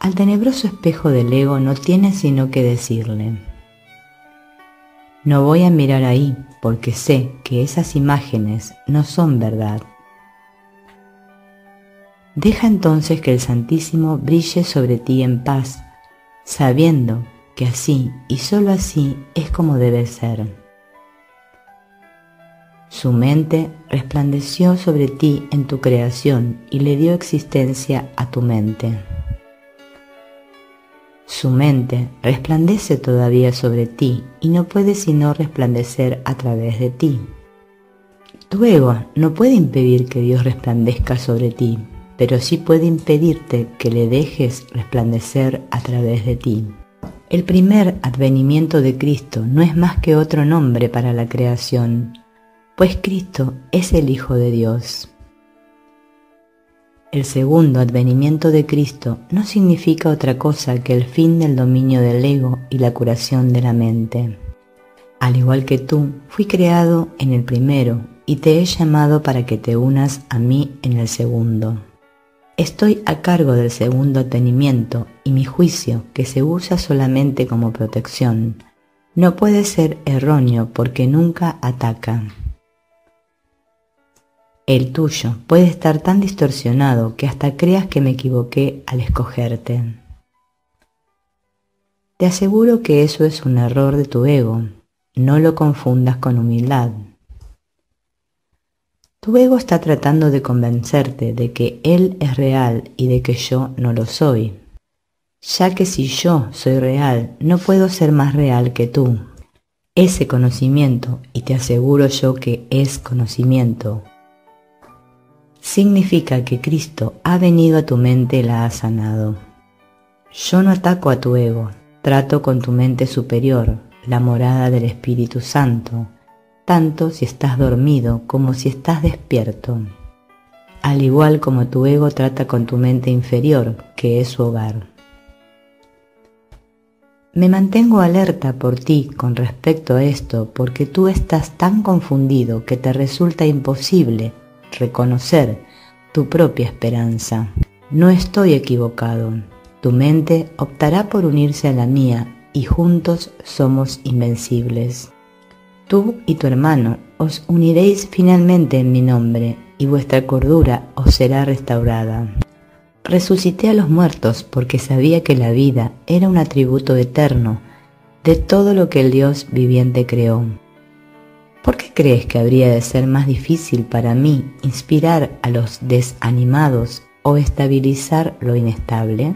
Al tenebroso espejo del ego no tienes sino que decirle, no voy a mirar ahí porque sé que esas imágenes no son verdad. Deja entonces que el Santísimo brille sobre ti en paz, sabiendo que así y sólo así es como debe ser. Su mente resplandeció sobre ti en tu creación y le dio existencia a tu mente. Su mente resplandece todavía sobre ti y no puede sino resplandecer a través de ti. Tu ego no puede impedir que Dios resplandezca sobre ti, pero sí puede impedirte que le dejes resplandecer a través de ti. El primer advenimiento de Cristo no es más que otro nombre para la creación, pues Cristo es el Hijo de Dios. El segundo advenimiento de Cristo no significa otra cosa que el fin del dominio del ego y la curación de la mente. Al igual que tú, fui creado en el primero y te he llamado para que te unas a mí en el segundo. Estoy a cargo del segundo advenimiento y mi juicio, que se usa solamente como protección, no puede ser erróneo porque nunca ataca. El tuyo puede estar tan distorsionado que hasta creas que me equivoqué al escogerte. Te aseguro que eso es un error de tu ego. No lo confundas con humildad. Tu ego está tratando de convencerte de que él es real y de que yo no lo soy, ya que si yo soy real, no puedo ser más real que tú. Ese conocimiento, y te aseguro yo que es conocimiento, significa que Cristo ha venido a tu mente y la ha sanado. Yo no ataco a tu ego, trato con tu mente superior, la morada del Espíritu Santo, tanto si estás dormido como si estás despierto, al igual como tu ego trata con tu mente inferior, que es su hogar. Me mantengo alerta por ti con respecto a esto porque tú estás tan confundido que te resulta imposible reconocer tu propia esperanza. No estoy equivocado. Tu mente optará por unirse a la mía y juntos somos invencibles. Tú y tu hermano os uniréis finalmente en mi nombre y vuestra cordura os será restaurada. Resucité a los muertos porque sabía que la vida era un atributo eterno de todo lo que el Dios viviente creó. ¿Por qué crees que habría de ser más difícil para mí inspirar a los desanimados o estabilizar lo inestable?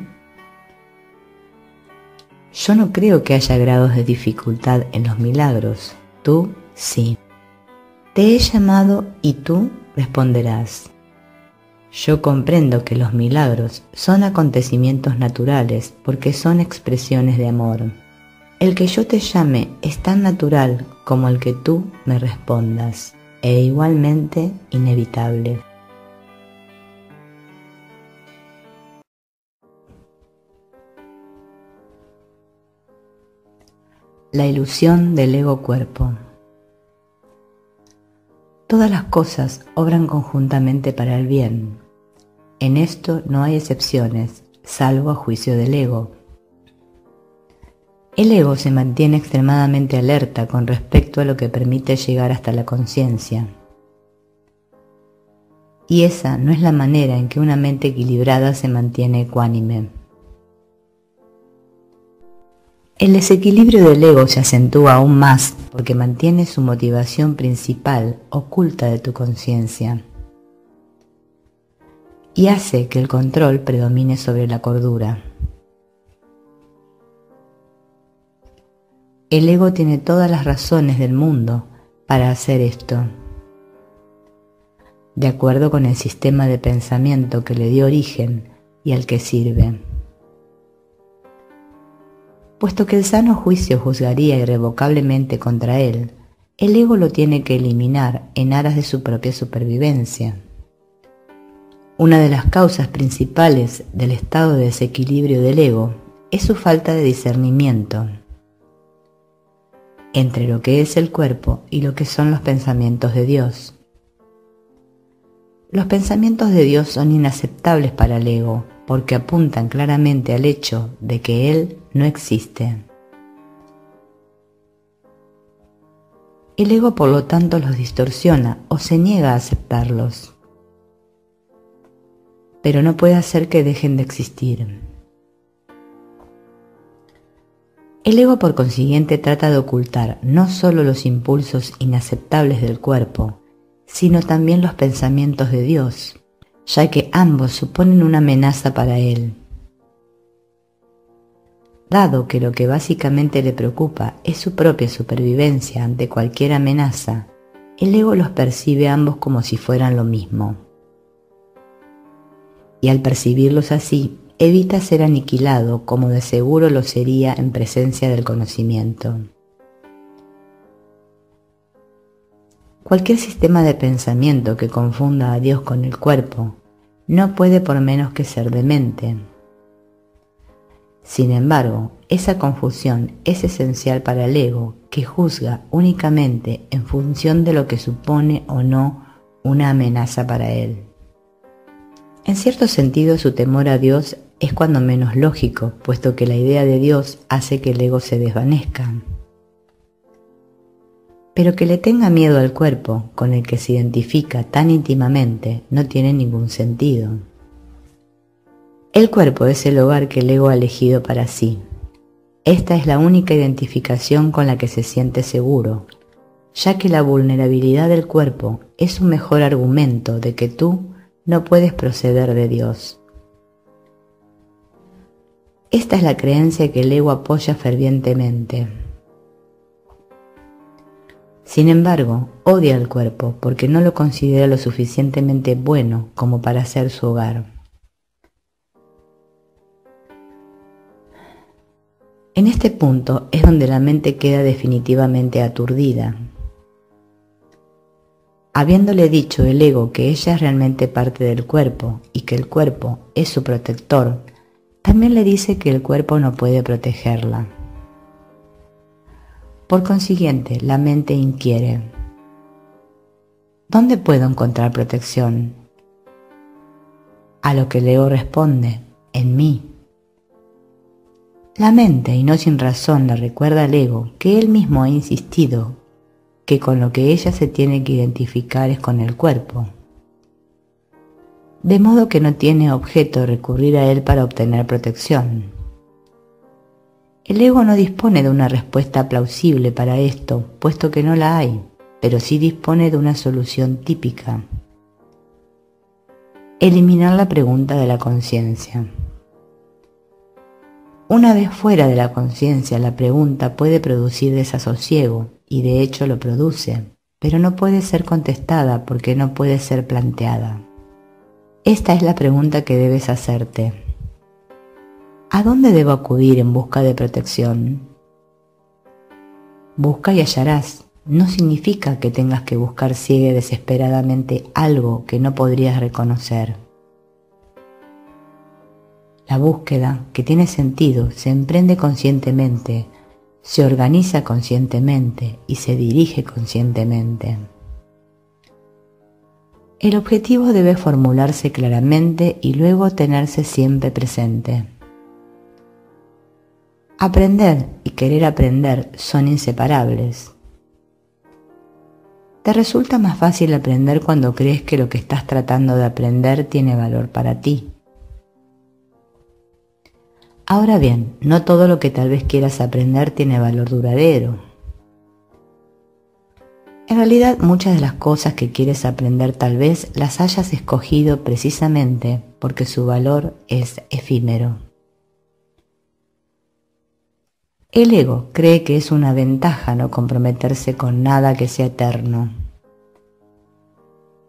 Yo no creo que haya grados de dificultad en los milagros. Tú sí. Te he llamado y tú responderás. Yo comprendo que los milagros son acontecimientos naturales porque son expresiones de amor. El que yo te llame es tan natural como el que tú me respondas, e igualmente inevitable. La ilusión del ego cuerpo. Todas las cosas obran conjuntamente para el bien. En esto no hay excepciones, salvo a juicio del ego el ego se mantiene extremadamente alerta con respecto a lo que permite llegar hasta la conciencia. Y esa no es la manera en que una mente equilibrada se mantiene ecuánime. El desequilibrio del ego se acentúa aún más porque mantiene su motivación principal oculta de tu conciencia y hace que el control predomine sobre la cordura. El ego tiene todas las razones del mundo para hacer esto, de acuerdo con el sistema de pensamiento que le dio origen y al que sirve. Puesto que el sano juicio juzgaría irrevocablemente contra él, el ego lo tiene que eliminar en aras de su propia supervivencia. Una de las causas principales del estado de desequilibrio del ego es su falta de discernimiento entre lo que es el cuerpo y lo que son los pensamientos de Dios. Los pensamientos de Dios son inaceptables para el ego porque apuntan claramente al hecho de que Él no existe. El ego por lo tanto los distorsiona o se niega a aceptarlos, pero no puede hacer que dejen de existir. El ego por consiguiente trata de ocultar no solo los impulsos inaceptables del cuerpo, sino también los pensamientos de Dios, ya que ambos suponen una amenaza para él. Dado que lo que básicamente le preocupa es su propia supervivencia ante cualquier amenaza, el ego los percibe ambos como si fueran lo mismo. Y al percibirlos así, evita ser aniquilado como de seguro lo sería en presencia del conocimiento. Cualquier sistema de pensamiento que confunda a Dios con el cuerpo no puede por menos que ser demente. Sin embargo, esa confusión es esencial para el ego que juzga únicamente en función de lo que supone o no una amenaza para él. En cierto sentido, su temor a Dios es cuando menos lógico, puesto que la idea de Dios hace que el ego se desvanezca. Pero que le tenga miedo al cuerpo con el que se identifica tan íntimamente no tiene ningún sentido. El cuerpo es el hogar que el ego ha elegido para sí. Esta es la única identificación con la que se siente seguro, ya que la vulnerabilidad del cuerpo es un mejor argumento de que tú no puedes proceder de Dios. Esta es la creencia que el ego apoya fervientemente. Sin embargo, odia al cuerpo porque no lo considera lo suficientemente bueno como para ser su hogar. En este punto es donde la mente queda definitivamente aturdida. Habiéndole dicho el ego que ella es realmente parte del cuerpo y que el cuerpo es su protector, también le dice que el cuerpo no puede protegerla. Por consiguiente, la mente inquiere. ¿Dónde puedo encontrar protección? A lo que Leo responde, en mí. La mente, y no sin razón, le recuerda al ego que él mismo ha insistido que con lo que ella se tiene que identificar es con el cuerpo de modo que no tiene objeto recurrir a él para obtener protección. El ego no dispone de una respuesta plausible para esto, puesto que no la hay, pero sí dispone de una solución típica. Eliminar la pregunta de la conciencia. Una vez fuera de la conciencia, la pregunta puede producir desasosiego, y de hecho lo produce, pero no puede ser contestada porque no puede ser planteada. Esta es la pregunta que debes hacerte. ¿A dónde debo acudir en busca de protección? Busca y hallarás. No significa que tengas que buscar ciega desesperadamente algo que no podrías reconocer. La búsqueda, que tiene sentido, se emprende conscientemente, se organiza conscientemente y se dirige conscientemente. El objetivo debe formularse claramente y luego tenerse siempre presente. Aprender y querer aprender son inseparables. Te resulta más fácil aprender cuando crees que lo que estás tratando de aprender tiene valor para ti. Ahora bien, no todo lo que tal vez quieras aprender tiene valor duradero. En realidad muchas de las cosas que quieres aprender tal vez las hayas escogido precisamente porque su valor es efímero. El ego cree que es una ventaja no comprometerse con nada que sea eterno,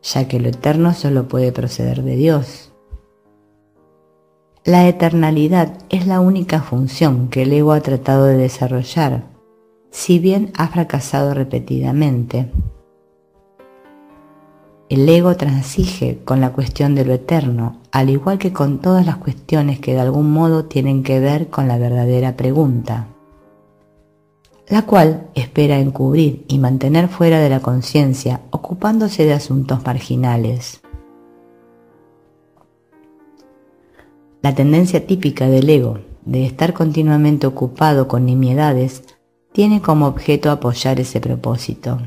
ya que lo eterno solo puede proceder de Dios. La eternalidad es la única función que el ego ha tratado de desarrollar, si bien ha fracasado repetidamente. El ego transige con la cuestión de lo eterno, al igual que con todas las cuestiones que de algún modo tienen que ver con la verdadera pregunta la cual espera encubrir y mantener fuera de la conciencia, ocupándose de asuntos marginales. La tendencia típica del ego de estar continuamente ocupado con nimiedades tiene como objeto apoyar ese propósito.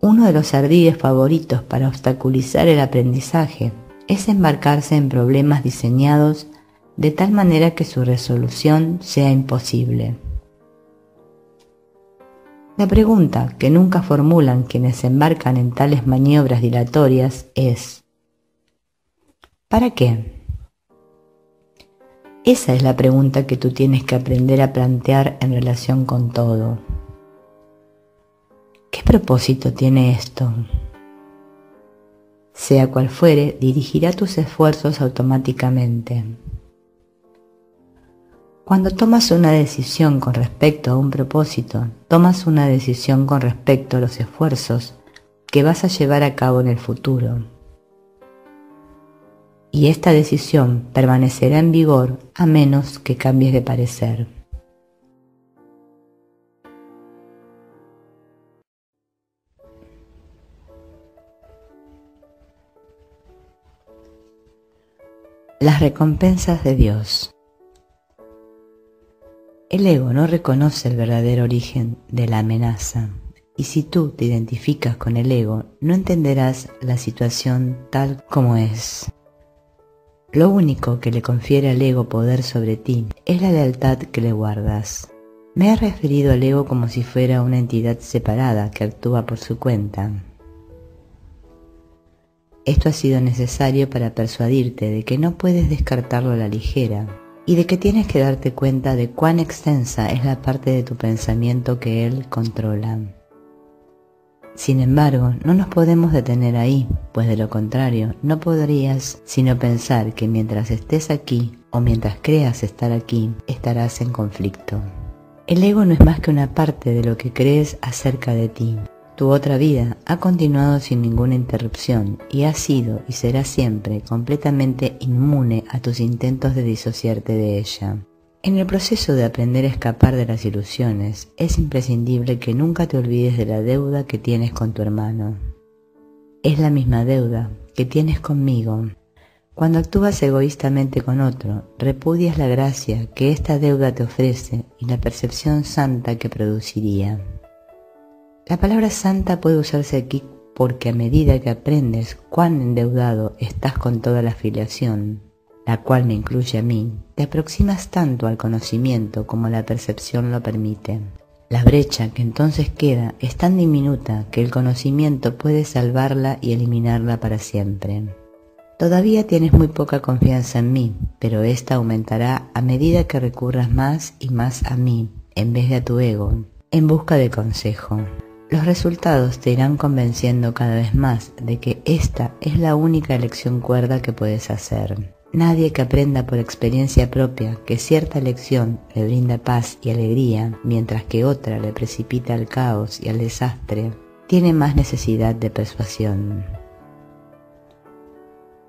Uno de los ardides favoritos para obstaculizar el aprendizaje es embarcarse en problemas diseñados de tal manera que su resolución sea imposible. La pregunta que nunca formulan quienes se embarcan en tales maniobras dilatorias es ¿Para qué? Esa es la pregunta que tú tienes que aprender a plantear en relación con todo. ¿Qué propósito tiene esto? Sea cual fuere, dirigirá tus esfuerzos automáticamente. Cuando tomas una decisión con respecto a un propósito, tomas una decisión con respecto a los esfuerzos que vas a llevar a cabo en el futuro. Y esta decisión permanecerá en vigor a menos que cambies de parecer. Las recompensas de Dios. El ego no reconoce el verdadero origen de la amenaza y si tú te identificas con el ego no entenderás la situación tal como es. Lo único que le confiere al ego poder sobre ti es la lealtad que le guardas. Me he referido al ego como si fuera una entidad separada que actúa por su cuenta. Esto ha sido necesario para persuadirte de que no puedes descartarlo a la ligera, y de que tienes que darte cuenta de cuán extensa es la parte de tu pensamiento que él controla. Sin embargo, no nos podemos detener ahí, pues de lo contrario, no podrías sino pensar que mientras estés aquí o mientras creas estar aquí, estarás en conflicto. El ego no es más que una parte de lo que crees acerca de ti, tu otra vida ha continuado sin ninguna interrupción y ha sido y será siempre completamente inmune a tus intentos de disociarte de ella. En el proceso de aprender a escapar de las ilusiones, es imprescindible que nunca te olvides de la deuda que tienes con tu hermano. Es la misma deuda que tienes conmigo. Cuando actúas egoístamente con otro, repudias la gracia que esta deuda te ofrece y la percepción santa que produciría. La palabra santa puede usarse aquí porque a medida que aprendes cuán endeudado estás con toda la afiliación, la cual me incluye a mí, te aproximas tanto al conocimiento como la percepción lo permite. La brecha que entonces queda es tan diminuta que el conocimiento puede salvarla y eliminarla para siempre. Todavía tienes muy poca confianza en mí, pero esta aumentará a medida que recurras más y más a mí, en vez de a tu ego, en busca de consejo. Los resultados te irán convenciendo cada vez más de que esta es la única elección cuerda que puedes hacer. Nadie que aprenda por experiencia propia que cierta elección le brinda paz y alegría, mientras que otra le precipita al caos y al desastre, tiene más necesidad de persuasión.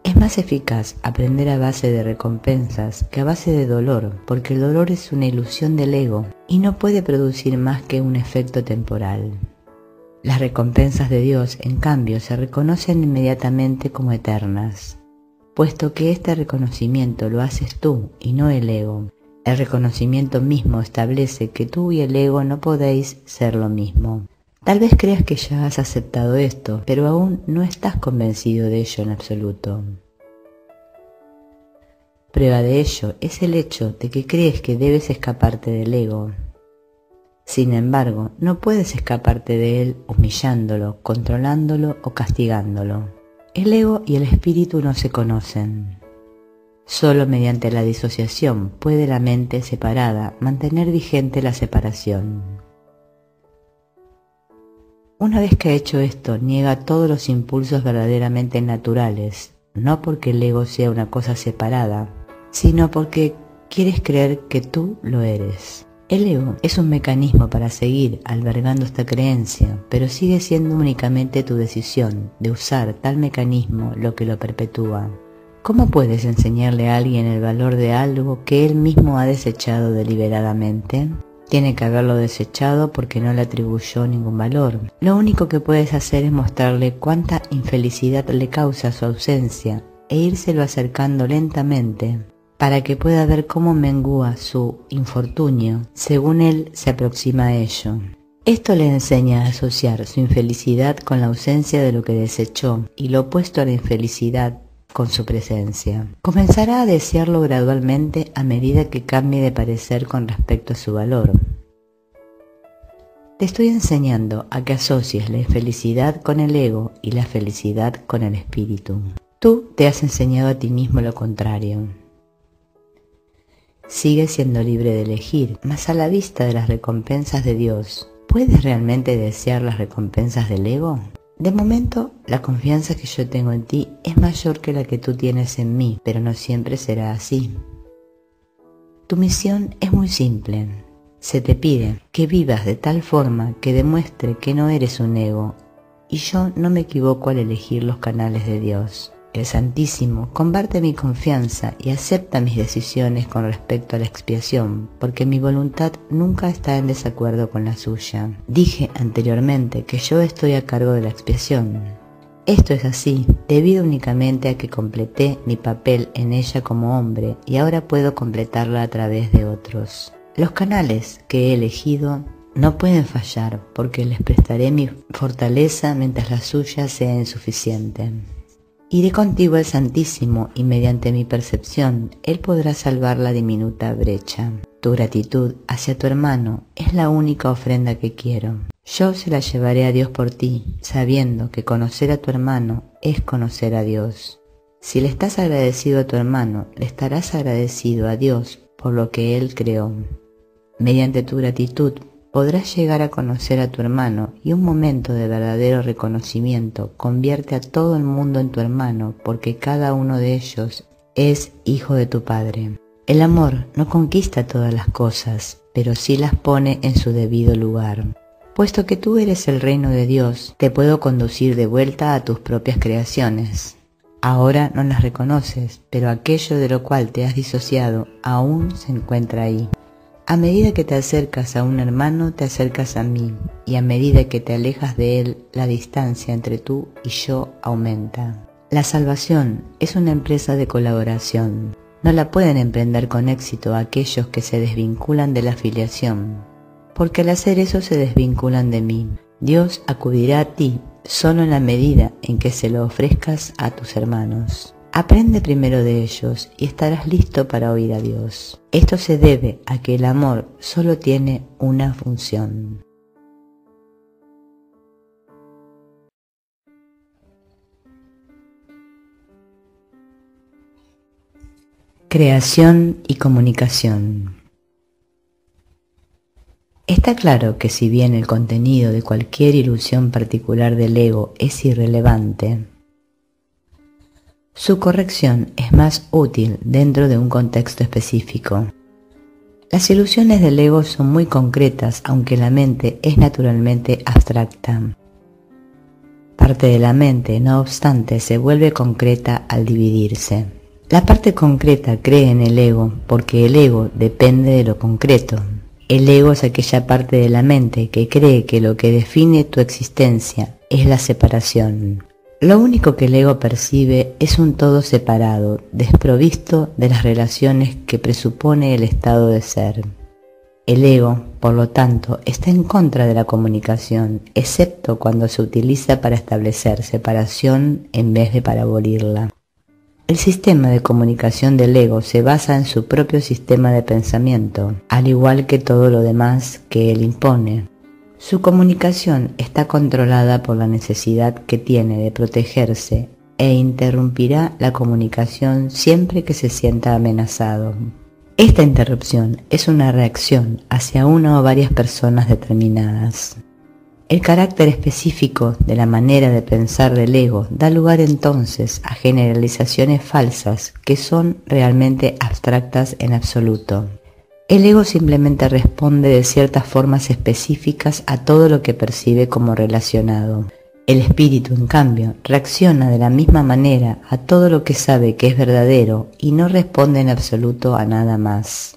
Es más eficaz aprender a base de recompensas que a base de dolor, porque el dolor es una ilusión del ego y no puede producir más que un efecto temporal. Las recompensas de Dios, en cambio, se reconocen inmediatamente como eternas, puesto que este reconocimiento lo haces tú y no el ego. El reconocimiento mismo establece que tú y el ego no podéis ser lo mismo. Tal vez creas que ya has aceptado esto, pero aún no estás convencido de ello en absoluto. Prueba de ello es el hecho de que crees que debes escaparte del ego. Sin embargo, no puedes escaparte de él humillándolo, controlándolo o castigándolo. El ego y el espíritu no se conocen. Solo mediante la disociación puede la mente separada mantener vigente la separación. Una vez que ha hecho esto, niega todos los impulsos verdaderamente naturales, no porque el ego sea una cosa separada, sino porque quieres creer que tú lo eres. El ego es un mecanismo para seguir albergando esta creencia, pero sigue siendo únicamente tu decisión de usar tal mecanismo lo que lo perpetúa. ¿Cómo puedes enseñarle a alguien el valor de algo que él mismo ha desechado deliberadamente? Tiene que haberlo desechado porque no le atribuyó ningún valor. Lo único que puedes hacer es mostrarle cuánta infelicidad le causa su ausencia e írselo acercando lentamente para que pueda ver cómo mengúa su infortunio según él se aproxima a ello. Esto le enseña a asociar su infelicidad con la ausencia de lo que desechó y lo opuesto a la infelicidad con su presencia. Comenzará a desearlo gradualmente a medida que cambie de parecer con respecto a su valor. Te estoy enseñando a que asocies la infelicidad con el ego y la felicidad con el espíritu. Tú te has enseñado a ti mismo lo contrario. Sigues siendo libre de elegir, mas a la vista de las recompensas de Dios, ¿puedes realmente desear las recompensas del ego? De momento, la confianza que yo tengo en ti es mayor que la que tú tienes en mí, pero no siempre será así. Tu misión es muy simple. Se te pide que vivas de tal forma que demuestre que no eres un ego, y yo no me equivoco al elegir los canales de Dios. El Santísimo comparte mi confianza y acepta mis decisiones con respecto a la expiación, porque mi voluntad nunca está en desacuerdo con la suya. Dije anteriormente que yo estoy a cargo de la expiación. Esto es así debido únicamente a que completé mi papel en ella como hombre y ahora puedo completarla a través de otros. Los canales que he elegido no pueden fallar porque les prestaré mi fortaleza mientras la suya sea insuficiente. Iré contigo al Santísimo y mediante mi percepción Él podrá salvar la diminuta brecha. Tu gratitud hacia tu hermano es la única ofrenda que quiero. Yo se la llevaré a Dios por ti, sabiendo que conocer a tu hermano es conocer a Dios. Si le estás agradecido a tu hermano, le estarás agradecido a Dios por lo que Él creó. Mediante tu gratitud podrás llegar a conocer a tu hermano y un momento de verdadero reconocimiento convierte a todo el mundo en tu hermano porque cada uno de ellos es hijo de tu Padre. El amor no conquista todas las cosas, pero sí las pone en su debido lugar. Puesto que tú eres el reino de Dios, te puedo conducir de vuelta a tus propias creaciones. Ahora no las reconoces, pero aquello de lo cual te has disociado aún se encuentra ahí. A medida que te acercas a un hermano, te acercas a mí, y a medida que te alejas de él, la distancia entre tú y yo aumenta. La salvación es una empresa de colaboración. No la pueden emprender con éxito aquellos que se desvinculan de la filiación, porque al hacer eso se desvinculan de mí. Dios acudirá a ti solo en la medida en que se lo ofrezcas a tus hermanos. Aprende primero de ellos y estarás listo para oír a Dios. Esto se debe a que el amor solo tiene una función. Creación y comunicación. Está claro que si bien el contenido de cualquier ilusión particular del ego es irrelevante, su corrección es más útil dentro de un contexto específico. Las ilusiones del ego son muy concretas, aunque la mente es naturalmente abstracta. Parte de la mente, no obstante, se vuelve concreta al dividirse. La parte concreta cree en el ego porque el ego depende de lo concreto. El ego es aquella parte de la mente que cree que lo que define tu existencia es la separación. Lo único que el ego percibe es un todo separado, desprovisto de las relaciones que presupone el estado de ser. El ego, por lo tanto, está en contra de la comunicación, excepto cuando se utiliza para establecer separación en vez de para abolirla. El sistema de comunicación del ego se basa en su propio sistema de pensamiento, al igual que todo lo demás que él impone. Su comunicación está controlada por la necesidad que tiene de protegerse e interrumpirá la comunicación siempre que se sienta amenazado. Esta interrupción es una reacción hacia una o varias personas determinadas. El carácter específico de la manera de pensar del ego da lugar entonces a generalizaciones falsas que son realmente abstractas en absoluto. El ego simplemente responde de ciertas formas específicas a todo lo que percibe como relacionado. El espíritu, en cambio, reacciona de la misma manera a todo lo que sabe que es verdadero y no responde en absoluto a nada más.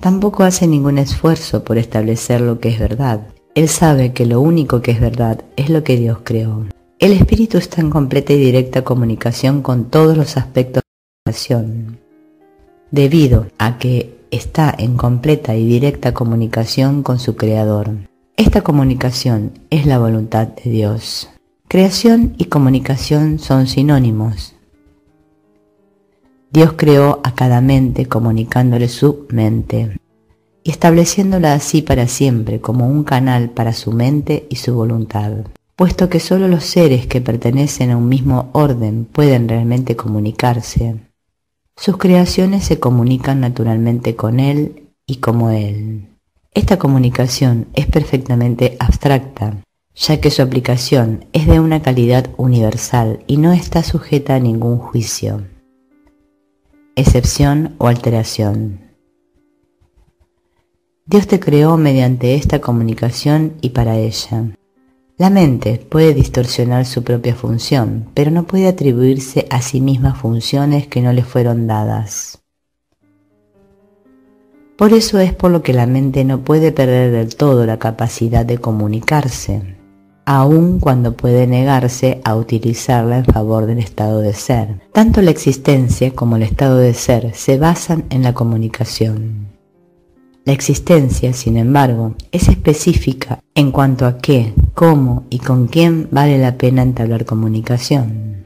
Tampoco hace ningún esfuerzo por establecer lo que es verdad. Él sabe que lo único que es verdad es lo que Dios creó. El espíritu está en completa y directa comunicación con todos los aspectos de la creación, debido a que está en completa y directa comunicación con su creador. Esta comunicación es la voluntad de Dios. Creación y comunicación son sinónimos. Dios creó a cada mente comunicándole su mente y estableciéndola así para siempre como un canal para su mente y su voluntad. Puesto que solo los seres que pertenecen a un mismo orden pueden realmente comunicarse, sus creaciones se comunican naturalmente con Él y como Él. Esta comunicación es perfectamente abstracta, ya que su aplicación es de una calidad universal y no está sujeta a ningún juicio, excepción o alteración. Dios te creó mediante esta comunicación y para ella. La mente puede distorsionar su propia función, pero no puede atribuirse a sí misma funciones que no le fueron dadas. Por eso es por lo que la mente no puede perder del todo la capacidad de comunicarse, aun cuando puede negarse a utilizarla en favor del estado de ser. Tanto la existencia como el estado de ser se basan en la comunicación. La existencia, sin embargo, es específica en cuanto a qué, cómo y con quién vale la pena entablar comunicación.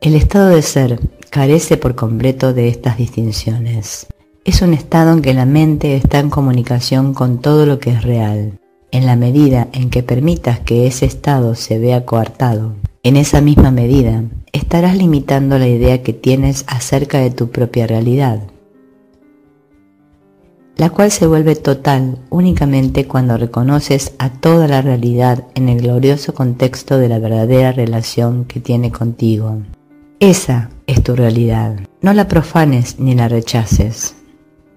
El estado de ser carece por completo de estas distinciones es un estado en que la mente está en comunicación con todo lo que es real. En la medida en que permitas que ese estado se vea coartado, en esa misma medida estarás limitando la idea que tienes acerca de tu propia realidad, la cual se vuelve total únicamente cuando reconoces a toda la realidad en el glorioso contexto de la verdadera relación que tiene contigo. Esa es tu realidad. No la profanes ni la rechaces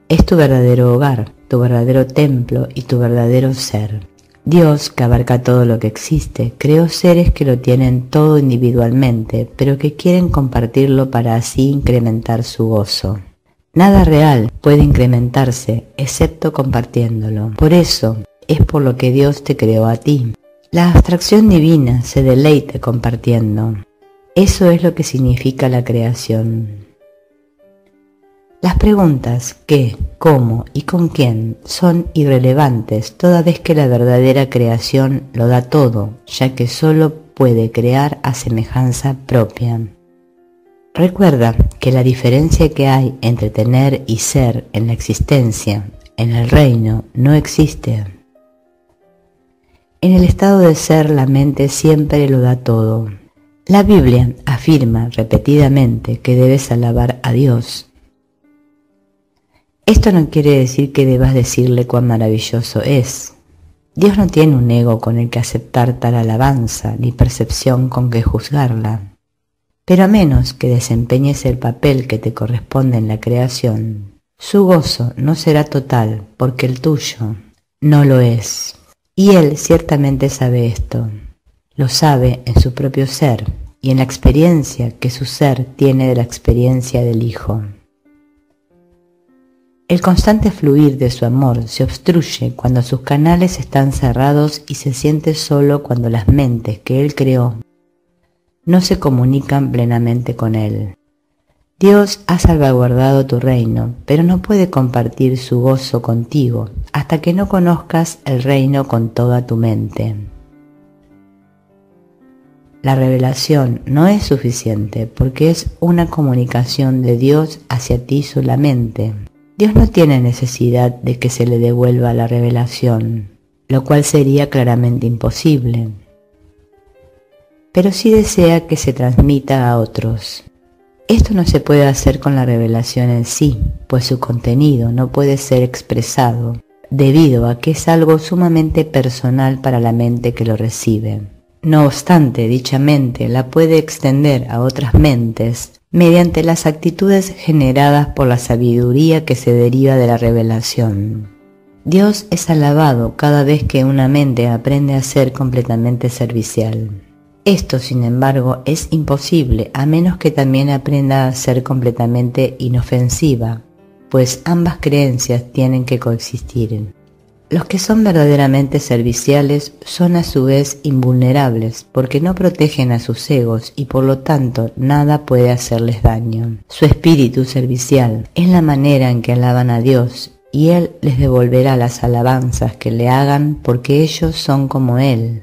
es tu verdadero hogar, tu verdadero templo y tu verdadero ser. Dios, que abarca todo lo que existe, creó seres que lo tienen todo individualmente, pero que quieren compartirlo para así incrementar su gozo. Nada real puede incrementarse excepto compartiéndolo. Por eso es por lo que Dios te creó a ti. La abstracción divina se deleita compartiendo. Eso es lo que significa la creación. Las preguntas qué, cómo y con quién son irrelevantes toda vez que la verdadera creación lo da todo, ya que solo puede crear a semejanza propia. Recuerda que la diferencia que hay entre tener y ser en la existencia, en el reino, no existe. En el estado de ser la mente siempre lo da todo. La Biblia afirma repetidamente que debes alabar a Dios esto no quiere decir que debas decirle cuán maravilloso es. Dios no tiene un ego con el que aceptar tal alabanza, ni percepción con que juzgarla. Pero a menos que desempeñes el papel que te corresponde en la creación, su gozo no será total porque el tuyo no lo es. Y Él ciertamente sabe esto. Lo sabe en su propio ser y en la experiencia que su ser tiene de la experiencia del Hijo. El constante fluir de su amor se obstruye cuando sus canales están cerrados y se siente solo cuando las mentes que Él creó no se comunican plenamente con Él. Dios ha salvaguardado tu reino, pero no puede compartir su gozo contigo hasta que no conozcas el reino con toda tu mente. La revelación no es suficiente porque es una comunicación de Dios hacia ti solamente. Dios no tiene necesidad de que se le devuelva la revelación, lo cual sería claramente imposible. Pero sí desea que se transmita a otros. Esto no se puede hacer con la revelación en sí, pues su contenido no puede ser expresado, debido a que es algo sumamente personal para la mente que lo recibe. No obstante, dicha mente la puede extender a otras mentes mediante las actitudes generadas por la sabiduría que se deriva de la revelación. Dios es alabado cada vez que una mente aprende a ser completamente servicial. Esto, sin embargo, es imposible a menos que también aprenda a ser completamente inofensiva, pues ambas creencias tienen que coexistir. Los que son verdaderamente serviciales son a su vez invulnerables porque no protegen a sus egos y por lo tanto nada puede hacerles daño. Su espíritu servicial es la manera en que alaban a Dios y Él les devolverá las alabanzas que le hagan porque ellos son como Él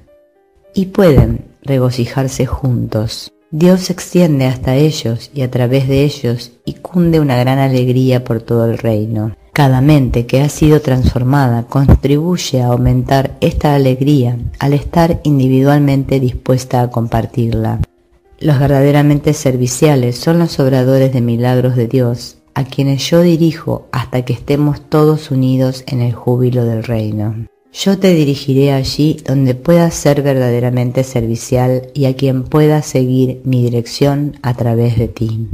y pueden regocijarse juntos. Dios se extiende hasta ellos y a través de ellos y cunde una gran alegría por todo el reino. Cada mente que ha sido transformada contribuye a aumentar esta alegría al estar individualmente dispuesta a compartirla. Los verdaderamente serviciales son los obradores de milagros de Dios, a quienes yo dirijo hasta que estemos todos unidos en el júbilo del reino. Yo te dirigiré allí donde puedas ser verdaderamente servicial y a quien pueda seguir mi dirección a través de ti.